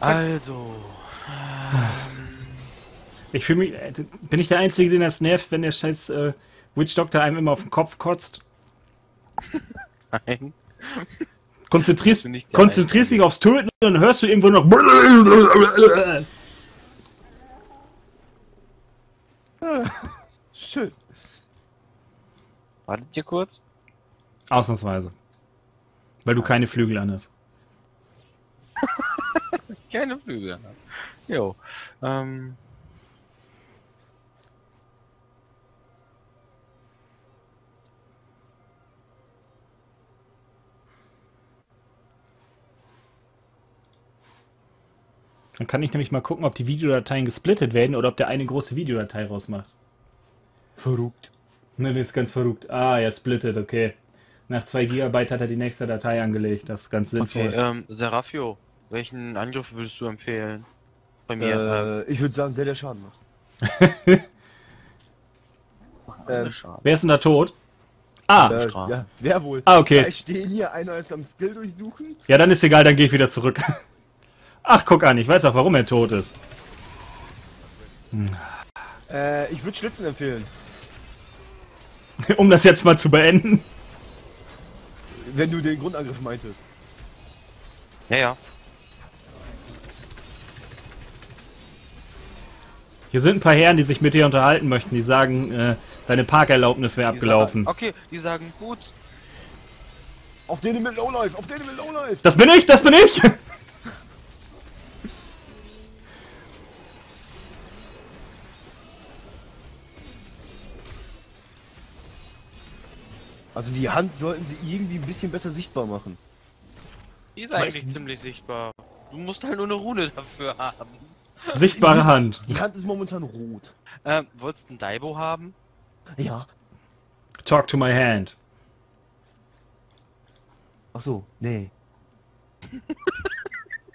Also. Ich fühle mich. äh, Bin ich der Einzige, den das nervt, wenn der scheiß äh, Witch Doctor einem immer auf den Kopf kotzt? Nein. Konzentrierst, konzentrierst dich aufs Töten und dann hörst du irgendwo noch. Schön. Wartet ihr kurz? Ausnahmsweise. Weil du keine Flügel an hast. Keine Flügel. Jo. Ähm. Dann kann ich nämlich mal gucken, ob die Videodateien gesplittet werden oder ob der eine große Videodatei rausmacht. Verrückt. Ne, das ist ganz verrückt. Ah, er splittet, okay. Nach 2 GB hat er die nächste Datei angelegt. Das ist ganz sinnvoll. Okay, ähm, Serafio, welchen Angriff würdest du empfehlen? Bei mir, Äh, ich würde sagen, der, der Schaden macht. äh, ähm. Wer ist denn da tot? Ah, Äh, ja, wer wohl? Ah, okay. Zwei stehen hier, einer ist am Skill durchsuchen. ja, dann ist egal, dann gehe ich wieder zurück. Ach, guck an, ich weiß auch, warum er tot ist. Äh, ich würde Schlitzen empfehlen. um das jetzt mal zu beenden. Wenn du den Grundangriff meintest. Ja, ja. Hier sind ein paar Herren, die sich mit dir unterhalten möchten. Die sagen, äh, deine Parkerlaubnis wäre abgelaufen. Sagen, okay, die sagen, gut. Auf den mit Lowlife, auf den mit Lowlife. Das bin ich, das bin ich! Also die Hand sollten sie irgendwie ein bisschen besser sichtbar machen. Die ist eigentlich ziemlich sichtbar. Du musst halt nur eine Rune dafür haben. Sichtbare Hand. Die Hand ist momentan rot. Ähm, wolltest du ein Daibo haben? Ja. Talk to my hand. Ach so, nee.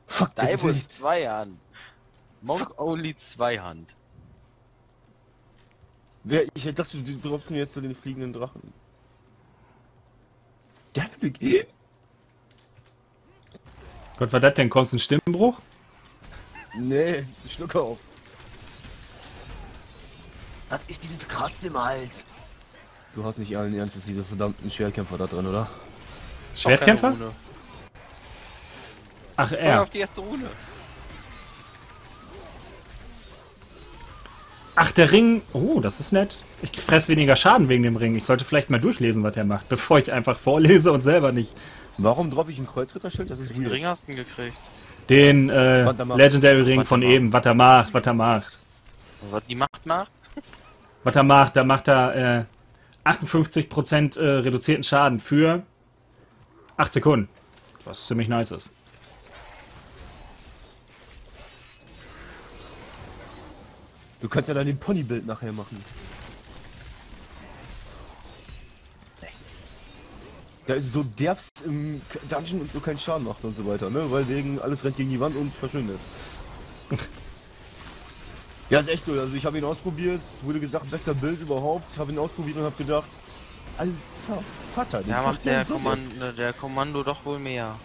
Fuck, Daibo ist nicht... Zweihand. Monk Only Zweihand. Wer, ich dachte, du droppst mir jetzt so den fliegenden Drachen. Der fliegt... Gott, war das denn? Kommst ein Stimmbruch? Nee, Schluck auf. Das ist dieses Krass im Hals. Du hast nicht allen Ernstes diese verdammten Schwertkämpfer da drin, oder? Schwertkämpfer? Ach, er. auf die erste Rune. Ach, der Ring. Oh, das ist nett. Ich fress weniger Schaden wegen dem Ring. Ich sollte vielleicht mal durchlesen, was er macht, bevor ich einfach vorlese und selber nicht. Warum droppe ich ein Kreuzritterschild? Das ist Wie. Ring hast du gekriegt? Den äh. Legendary Ring von macht. eben, was er macht, was er macht. Was die Macht macht? Was er macht, da macht er äh, 58% äh, reduzierten Schaden für 8 Sekunden. Was ziemlich nice ist. Du kannst ja dann den Ponybild nachher machen. Da ist so derbst im Dungeon und so keinen Schaden macht und so weiter, ne? Weil wegen alles rennt gegen die Wand und verschwindet. ja, ist echt so. Also ich habe ihn ausprobiert, es wurde gesagt, bester Bild überhaupt. Ich habe ihn ausprobiert und habe gedacht, alter Vater, Ja, macht macht der, so Kommando, der Kommando doch wohl mehr.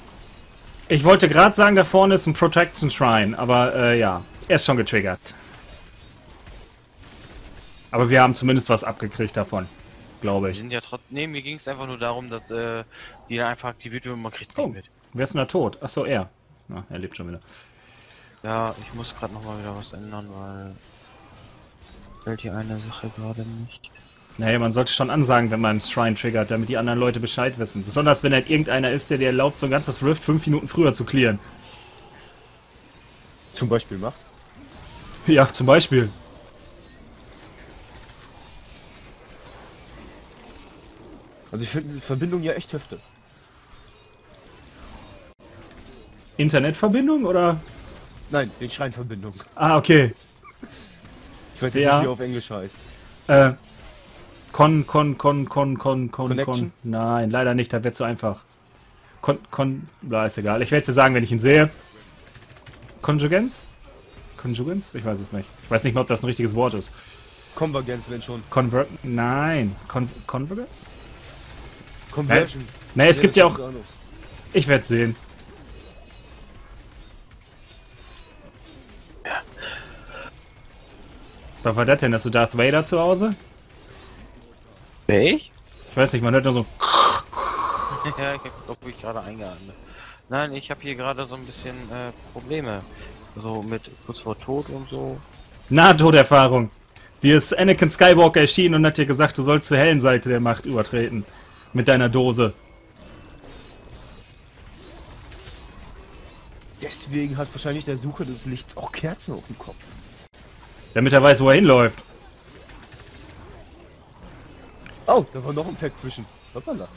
Ich wollte gerade sagen, da vorne ist ein Protection Shrine, aber äh, ja, er ist schon getriggert. Aber wir haben zumindest was abgekriegt davon, glaube ich. sind ja trotzdem. Nee, mir ging es einfach nur darum, dass äh, die dann einfach aktiviert wird und man kriegt sie Oh. mit. Wer ist denn da tot? Achso, er. Na, er lebt schon wieder. Ja, ich muss gerade nochmal wieder was ändern, weil. Fällt hier eine Sache gerade nicht. Naja, man sollte schon ansagen, wenn man Shrine triggert, damit die anderen Leute Bescheid wissen. Besonders wenn halt irgendeiner ist, der dir erlaubt, so ein ganzes Rift fünf Minuten früher zu clearen. Zum Beispiel macht. Ja, zum Beispiel. Also ich finde die Verbindung ja echt heftig. Internetverbindung oder? Nein, den Schreinverbindung. Ah, okay. Ich weiß nicht, Ja. wie die auf Englisch heißt. Äh, Con, Con, Con, Con, Con, Con, Connection? Con. Nein, leider nicht, das wird zu einfach. Con, Con, na, ist egal. Ich werde es dir sagen, wenn ich ihn sehe. Conjugens? Conjugens? Ich weiß es nicht. Ich weiß nicht mal, ob das ein richtiges Wort ist. Konvergenz, wenn schon. Conver... Nein. Con? Conversion. Nee, es gibt ja auch... ist Ich werde sehen. Was war das denn? Hast du Darth Vader zu Hause? Wer ich? Ich weiß nicht, man hört nur so... ja, ich ob ich gerade eingeatmet. Nein, ich habe hier gerade so ein bisschen äh, Probleme. So mit kurz vor Tod und so. Nahtoderfahrung. Dir ist Anakin Skywalker erschienen und hat dir gesagt, du sollst zur hellen Seite der Macht übertreten. Mit deiner Dose. Deswegen hat wahrscheinlich der Sucher des Lichts auch Kerzen auf dem Kopf. Damit er weiß, wo er hinläuft. Oh, da war noch ein Pack zwischen. Hoppala.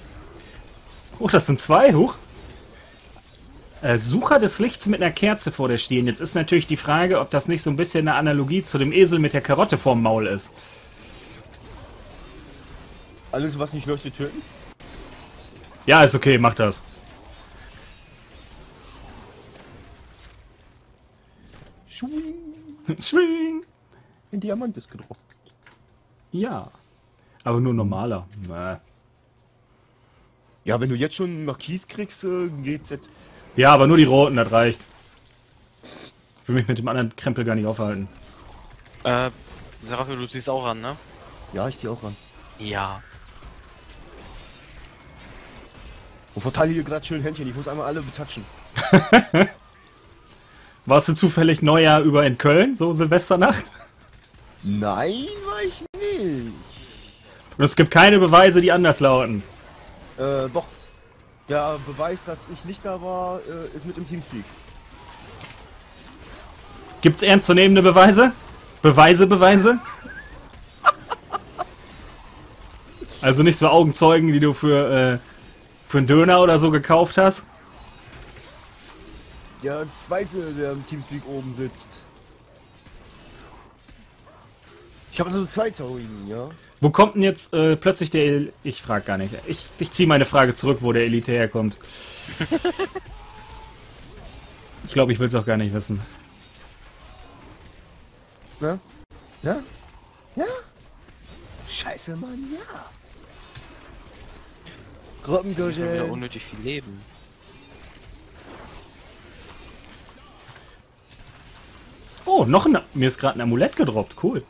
Oh, das sind zwei, huch. Äh, Sucher des Lichts mit einer Kerze vor der Stirn. Jetzt ist natürlich die Frage, ob das nicht so ein bisschen eine Analogie zu dem Esel mit der Karotte vorm Maul ist. Alles, was nicht leuchtet, töten? Ja, ist okay, mach das. Schwing. Schwing. Ein Diamant ist gedroppt. Ja. Aber nur normaler. Mäh. Ja, wenn du jetzt schon Marquis kriegst, äh, GZ. Ja, aber nur die roten, das reicht. Ich will mich mit dem anderen Krempel gar nicht aufhalten. Äh, Serafio, du ziehst auch ran, ne? Ja, ich zieh auch ran. Ja. Und verteile hier gerade schön Händchen. Ich muss einmal alle betatschen. Warst du zufällig Neujahr über in Köln, so Silvesternacht? Nein, war ich nicht. Und es gibt keine Beweise, die anders lauten. Äh, doch. Der Beweis, dass ich nicht da war, äh, ist mit dem Teamspeak. Gibt's ernstzunehmende Beweise? Beweise, Beweise? Also nicht so Augenzeugen, die du für, äh, für einen Döner oder so gekauft hast. Der zweite, der im Teamspeak oben sitzt. Ich habe also zwei Taurinen, ja. Wo kommt denn jetzt äh, plötzlich der... El ich frage gar nicht. Ich, ich ziehe meine Frage zurück, wo der Elite herkommt. ich glaube, ich will es auch gar nicht wissen. Ja? Ja? Ja? Scheiße, Mann, ja. Ich wieder Robbenkuschel. unnötig viel Leben. Oh, noch ein... Mir ist gerade ein Amulett gedroppt. Cool.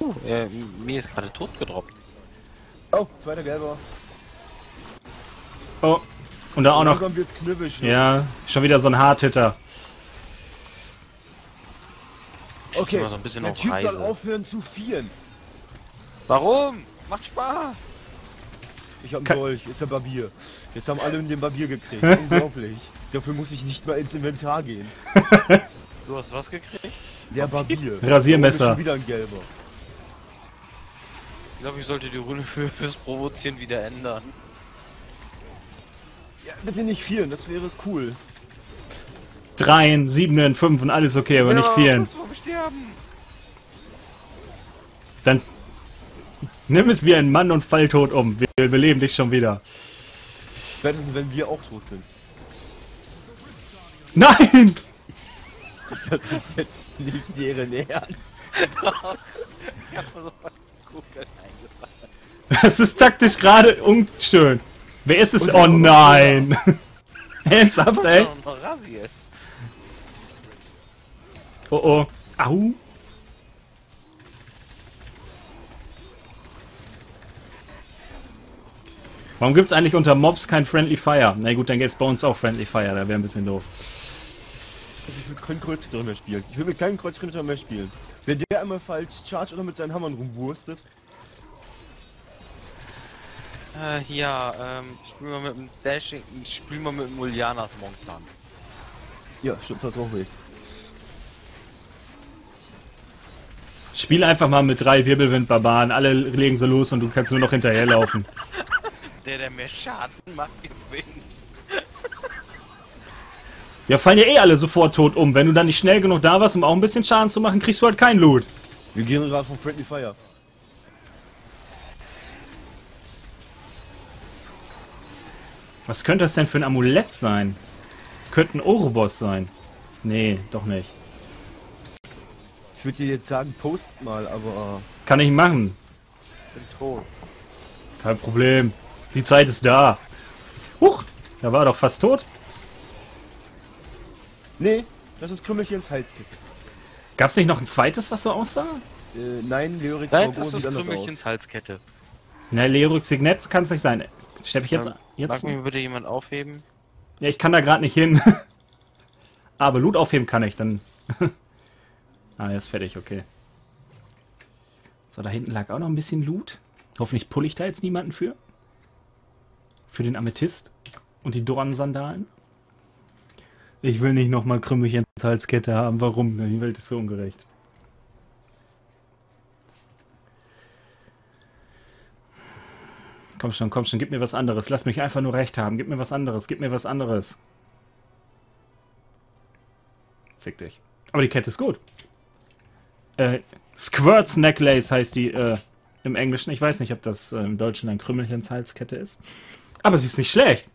Uh, äh, mir ist gerade tot gedroppt. Oh, zweiter Gelber. Oh. Und da auch noch... Knüppig. ne? Ja, schon wieder so ein Hardhitter. Okay, so ein bisschen der auf Typ soll Reise. aufhören zu vieren. Warum? Macht Spaß! Ich hab einen Dolch, ist der Barbier. Jetzt haben alle den Barbier gekriegt. Unglaublich. Dafür muss ich nicht mal ins Inventar gehen. Du hast was gekriegt? Der Barbier. Rasiermesser. Wieder ein gelber. Ich glaube, ich sollte die Runde für, fürs Provozieren wieder ändern. Ja, bitte nicht vieren, das wäre cool. Dreien, Siebenen, Fünfen, alles okay, aber nicht vielen. kurz vorm Sterben. Dann nimm es wie ein Mann und fall tot um. Wir beleben dich schon wieder. Spätestens wenn wir auch tot sind. Nein! Das ist jetzt nicht deren Ernst. Ich hab so was Kugeln eingefangen. Das ist taktisch gerade unschön. Wer ist es? Oh nein! Ernsthaft, ey? Oh oh. Au. Warum gibt's eigentlich unter Mobs kein Friendly Fire? Na gut, dann gibt's bei uns auch Friendly Fire, da wäre ein bisschen doof. Also ich will keinen Kreuzritter mehr spielen. Ich will mit keinem Kreuzritter mehr spielen. Wenn der einmal falsch charge oder mit seinen Hammern rumwurstet, Äh, ja, ähm, spielen wir mit dem Dashing, spielen wir mit dem Mulianas Monk dann. ja, stimmt das auch nicht. Spiel einfach mal mit drei Wirbelwind-Barbaren, alle legen sie los und du kannst nur noch hinterherlaufen. Der, der mehr Schaden macht, gewinnt. Ja, fallen ja eh alle sofort tot um. Wenn du dann nicht schnell genug da warst, um auch ein bisschen Schaden zu machen, kriegst du halt kein Loot. Wir gehen gerade von Friendly Fire. Was könnte das denn für ein Amulett sein? Könnte ein Ouroboss sein. Nee, doch nicht. Ich würde dir jetzt sagen, post mal, aber Kann ich machen. Bin tot. Kein Problem. Die Zeit ist da. Huch, der war doch fast tot. nee, das ist Krümmelchens Halskick. Gab's nicht noch ein zweites, was so aussah? Äh, nein, Leorix Nein, das ist sieht anders aus. Krümmelchens Halskette. Na, Leorix Signet kann es nicht sein. Stepp ich jetzt, Ähm, jetzt? Mag mir bitte jemand aufheben? Ja, ich kann da gerade nicht hin. Aber Loot aufheben kann ich, dann. ah, er ist fertig, okay. So, da hinten lag auch noch ein bisschen Loot. Hoffentlich pull ich da jetzt niemanden für. Für den Amethyst und die Dornsandalen. Ich will nicht nochmal Krümmelchens Halskette haben. Warum? Die Welt ist so ungerecht. Komm schon, komm schon, gib mir was anderes. Lass mich einfach nur recht haben. Gib mir was anderes, gib mir was anderes. Fick dich. Aber die Kette ist gut. Äh, Squirts Necklace heißt die äh, im Englischen. Ich weiß nicht, ob das äh, im Deutschen ein Krümmelchens Halskette ist. Aber sie ist nicht schlecht.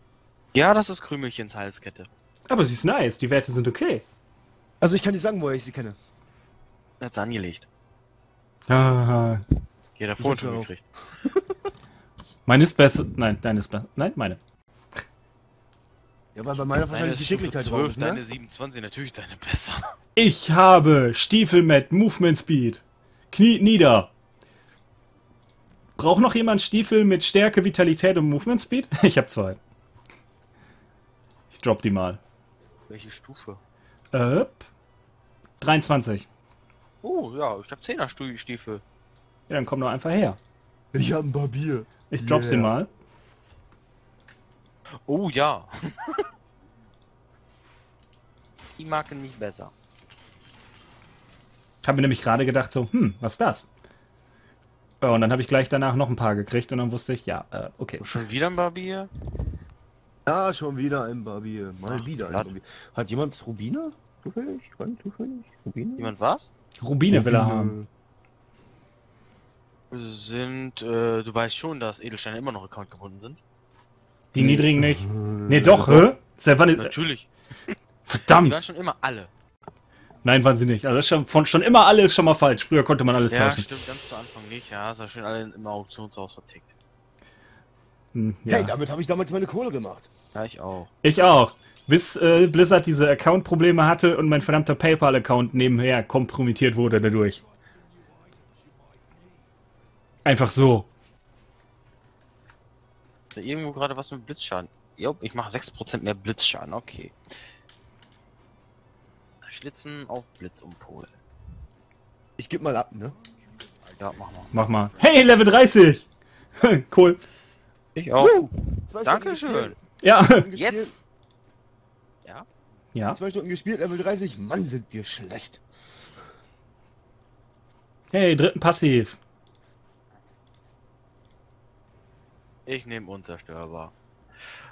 Ja, das ist Krümelchens Halskette. Aber sie ist nice. Die Werte sind okay. Also ich kann dir sagen, woher ich sie kenne. Hat's angelegt. Ah, Jeder vorhin hab's schon gekriegt. meine ist besser. Nein, deine ist besser. Nein, meine. Ja, weil bei meiner wahrscheinlich die Stufe Geschicklichkeit 12, drauf ist, deine ne? 27, natürlich deine besser. Ich habe Stiefel mit Movement Speed. Kniet nieder. Braucht noch jemand Stiefel mit Stärke, Vitalität und Movement Speed? Ich habe zwei. Ich drop die mal. Welche Stufe? Äh, 23. Oh, ja, ich hab 10er Stu- Stiefel. Ja, dann komm doch einfach her. Ich hab ein Barbier. Ich drop sie Yeah. mal. Oh, ja. Die Marke nicht besser. Habe mir nämlich gerade gedacht so, hm, was ist das? Ja, und dann habe ich gleich danach noch ein paar gekriegt und dann wusste ich, ja, äh, okay. Schon wieder ein Barbier? Ja, schon wieder ein Barbier. Mal Ach, wieder ein. Barbier. Hat jemand Rubine? Zufällig? Rein zufällig? Rubine? Jemand was? Rubine will er haben. Sind, äh, du weißt schon, dass Edelsteine immer noch Account gebunden sind? Die niedrigen nicht. Nee, doch, hä? Natürlich. Die verdammt! waren schon immer alle. Nein, waren sie nicht. Also das ist schon, von schon immer alles schon mal falsch. Früher konnte man alles Ja, tauschen. stimmt, ganz zu Anfang nicht. Ja, ist ja schön alle im Auktionshaus vertickt. Hm, ja. Hey, damit habe ich damals meine Kohle gemacht. Ja, ich auch. Ich auch. Bis äh, Blizzard diese Account-Probleme hatte und mein verdammter PayPal-Account nebenher kompromittiert wurde dadurch. Einfach so. Ist da irgendwo gerade was mit Blitzschaden? Jo, ich mache 6% mehr Blitzschaden, okay. Schlitzen auf Blitz umpolen. Ich geb mal ab, ne? Ja, mach mal. Mach mal. Hey, Level 30! cool. Ich auch. Dankeschön. Ja. Jetzt? Ja? ja. Zwei Stunden gespielt, Level 30. Mann, sind wir schlecht. Hey, dritten Passiv. Ich nehme unzerstörbar.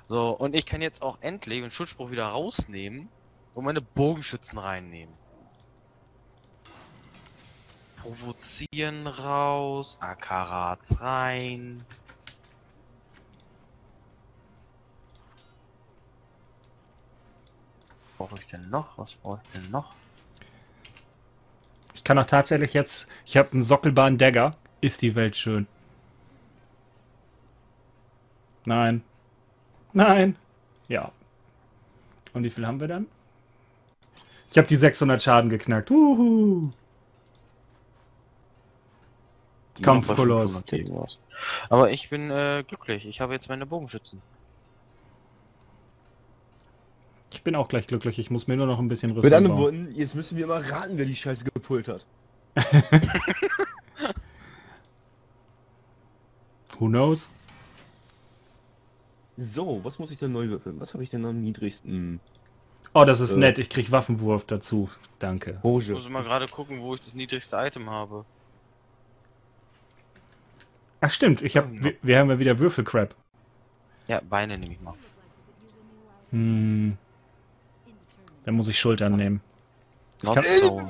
So, und ich kann jetzt auch endlich den Schutzspruch wieder rausnehmen und meine Bogenschützen reinnehmen. Provozieren raus, Akarat rein. Brauche ich denn noch? Was brauche ich denn noch? Ich kann auch tatsächlich jetzt. Ich habe einen sockelbaren Dagger. Ist die Welt schön? Nein. Nein. Ja. Und wie viel haben wir dann? Ich habe die 600 Schaden geknackt. Uhu. Kampfkoloss. noch bei 500 irgendwas. Aber ich bin äh, glücklich. Ich habe jetzt meine Bogenschützen. Ich bin auch gleich glücklich. Ich muss mir nur noch ein bisschen Mit Rüstung anderen bauen. Worten, jetzt müssen wir mal raten, wer die Scheiße gepult hat. Who knows? So, was muss ich denn neu würfeln? Was habe ich denn am niedrigsten? Oh, das ist Äh. nett. Ich krieg Waffenwurf dazu. Danke. Ich Roge. muss mal gerade gucken, wo ich das niedrigste Item habe. Ach stimmt. Ich hab, wir, wir haben ja wieder Würfelcrap. Ja, Beine nehme ich mal. Hm. Dann muss ich Schultern nehmen. Not kann- so.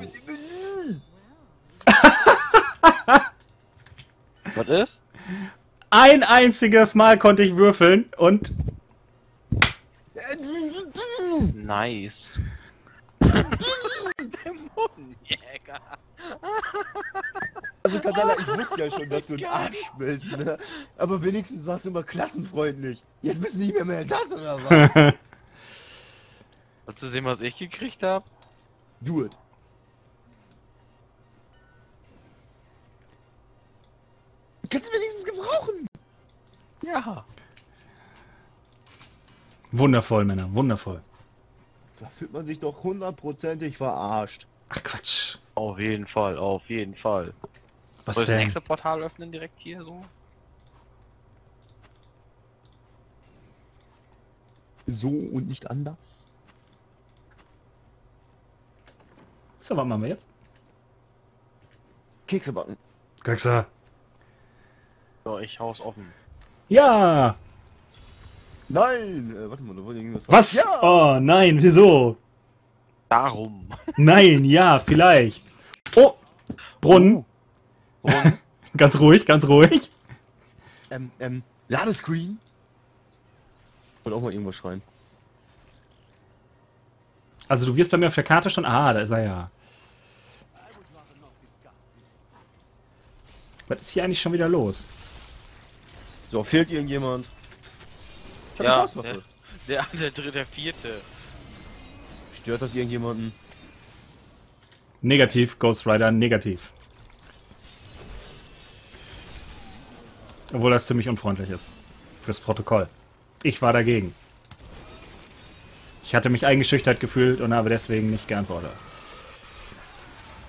Was ist? Ein einziges Mal konnte ich würfeln und Nice. Dämonenjäger. Also Katala, ich wusste ja schon, dass du ein Arsch bist, ne? Aber wenigstens warst du immer klassenfreundlich. Jetzt bist du nicht mehr mehr das, oder was? Willst du sehen, was ich gekriegt habe? Do it. Kannst du wenigstens gebrauchen? Ja. wundervoll, Männer, wundervoll. Da fühlt man sich doch hundertprozentig verarscht. Ach Quatsch. Auf jeden Fall, auf jeden Fall. Was Soll ich das denn? nächste Portal öffnen direkt hier so? So und nicht anders. So, was machen wir jetzt? Kekse backen. Göxer. So, ich hau's offen. Ja! Nein! Äh, warte mal, da wollte irgendwas Was? Ja! Oh nein, wieso? Darum. Nein, ja, vielleicht. Oh! Brunnen. Und Ganz ruhig, ganz ruhig. Ähm, ähm, Ladescreen. Wollte auch mal irgendwas schreien. Also du wirst bei mir auf der Karte schon. Ah, da ist er ja. Was ist hier eigentlich schon wieder los? So, fehlt irgendjemand? Ich hab Ja, eine Faustwaffe. der, der dritte, der vierte. Stört das irgendjemanden? Negativ, Ghost Rider, negativ. Obwohl das ziemlich unfreundlich ist. Fürs Protokoll. Ich war dagegen. Ich hatte mich eingeschüchtert gefühlt und habe deswegen nicht geantwortet.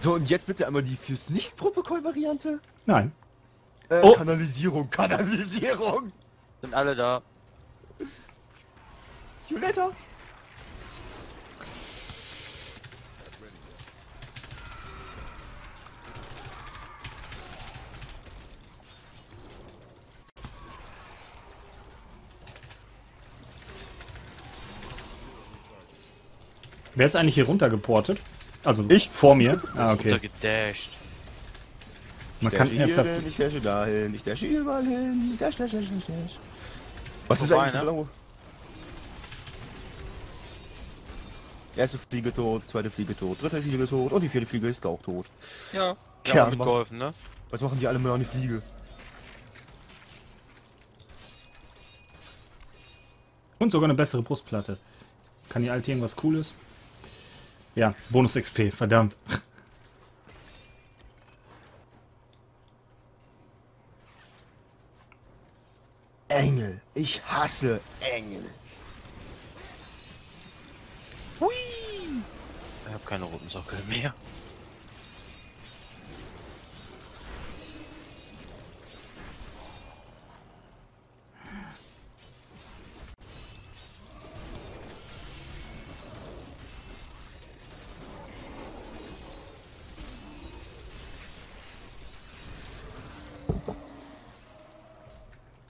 So, und jetzt bitte einmal die fürs Nicht-Protokoll-Variante. Nein. Äh, Oh. Kanalisierung, Kanalisierung! Sind alle da. See you later! Wer ist eigentlich hier runter geportet? Also ich vor mir. Ah, okay. Runtergedasht. Man kann hier jetzt hin, ich dashe dahin, ich dashe überall hin, dash, dash, dash, dash. Was ist eigentlich so blau? Erste Fliege tot, zweite Fliege tot, dritte Fliege tot und die vierte Fliege ist auch tot. Ja. Tja, Ja, was- mitgeholfen, ne? Was machen die alle mal an die Fliege? Und sogar eine bessere Brustplatte. Kann die alte irgendwas Cooles? Ja, Bonus XP, verdammt. Engel. Ich hasse Engel. Ich habe keine roten Sockel mehr.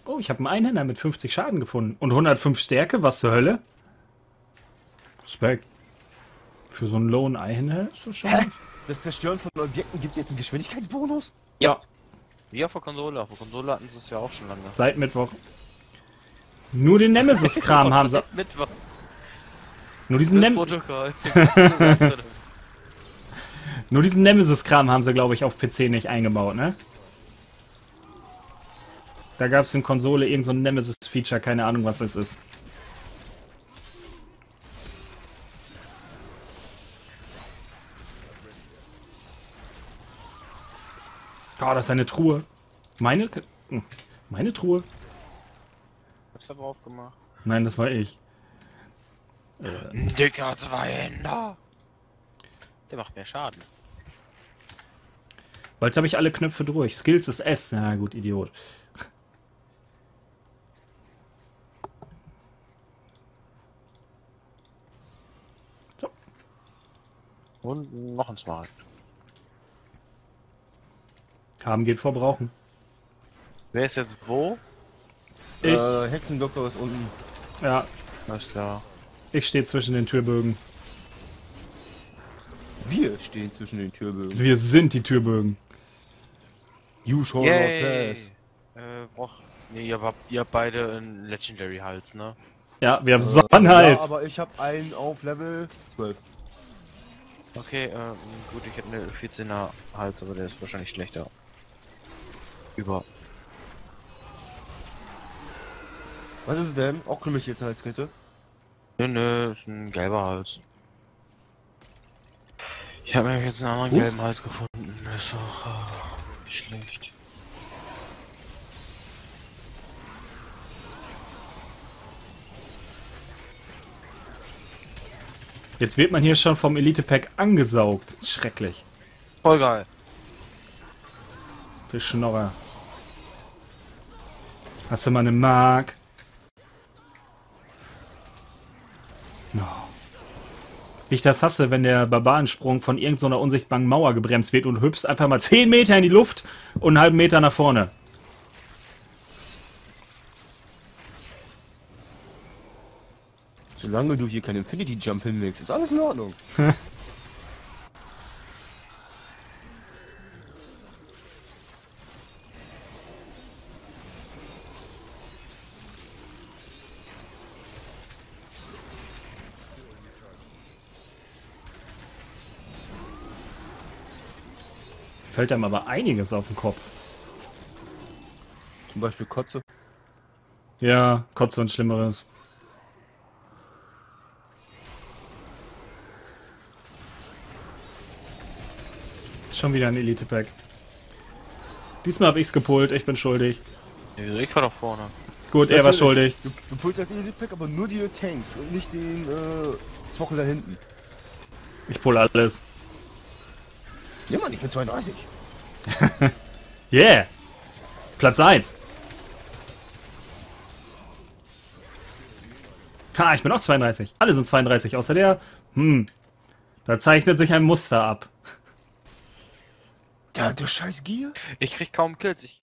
Oh, ich habe einen Einhänder mit 50 Schaden gefunden. Und 105 Stärke, was zur Hölle? Respekt. Für so einen Lone Einhänder ist das schon. Hä? Das Zerstören von Objekten gibt jetzt einen Geschwindigkeitsbonus? Ja, Wie auf der Konsole. Auf der Konsole hatten sie es ja auch schon lange. seit Mittwoch. Nur den Nemesis-Kram haben sie. Mittwoch. Nur diesen, Das Nem Protokoll. nur diesen Nemesis-Kram haben sie, glaube ich, auf PC nicht eingebaut, ne? Da gab es in Konsole irgend so ein Nemesis-Feature, keine Ahnung, was es ist. Oh, das ist eine Truhe. Meine? Meine Truhe? Hab's aber aufgemacht. Nein, das war ich. Ein dicker Zweihänder. Der macht mehr Schaden. Bald habe ich alle Knöpfe durch. Skills ist S. Na gut, Idiot. So, Und noch ein Smart. Haben geht vor brauchen. Wer ist jetzt wo? Ich, Äh, Hexendoktor ist unten. ja, Alles klar. ich stehe zwischen den Türbögen. Wir stehen zwischen den Türbögen. Wir sind die Türbögen. You shall not Yay! pass. Äh, braucht. Nee, ihr habt, ihr habt beide einen Legendary Hals, ne? Ja, wir haben Äh, Sonnenhals. Ja, aber ich habe einen auf Level 12. Okay, ähm, gut, ich hätte eine 14er Hals, aber der ist wahrscheinlich schlechter. Über. Was ist es denn? Auch Kümmich jetzt Halskette? Nö, nö, ist ein gelber Hals. Ich habe jetzt einen anderen Huch. gelben Hals gefunden. Das ist auch äh, nicht schlecht. Jetzt wird man hier schon vom Elite-Pack angesaugt. Schrecklich. Voll geil. Der Schnorrer. Hast du mal eine Mark? No. Wie ich das hasse, wenn der Barbarensprung von irgendeiner unsichtbaren Mauer gebremst wird und hüpfst einfach mal 10 Meter in die Luft und einen halben Meter nach vorne. Solange du hier keinen Infinity Jump hinlegst, ist alles in Ordnung. Fällt einem aber einiges auf den Kopf. Zum Beispiel Kotze. Ja, Kotze und Schlimmeres. Schon wieder ein Elite-Pack. Diesmal habe ich's gepult, ich bin schuldig. Ich war doch vorne. Gut, er war schuldig. Du, du pulst das Elite Pack, aber nur die Tanks und nicht den äh, Zockel da hinten. Ich pull alles. Ja Mann, ich bin 32. Yeah! Platz 1. Ha, ich bin auch 32. Alle sind 32, außer der. Hm. Da zeichnet sich ein Muster ab. Ja, du scheiß Gier. Ich krieg kaum Kills. Ich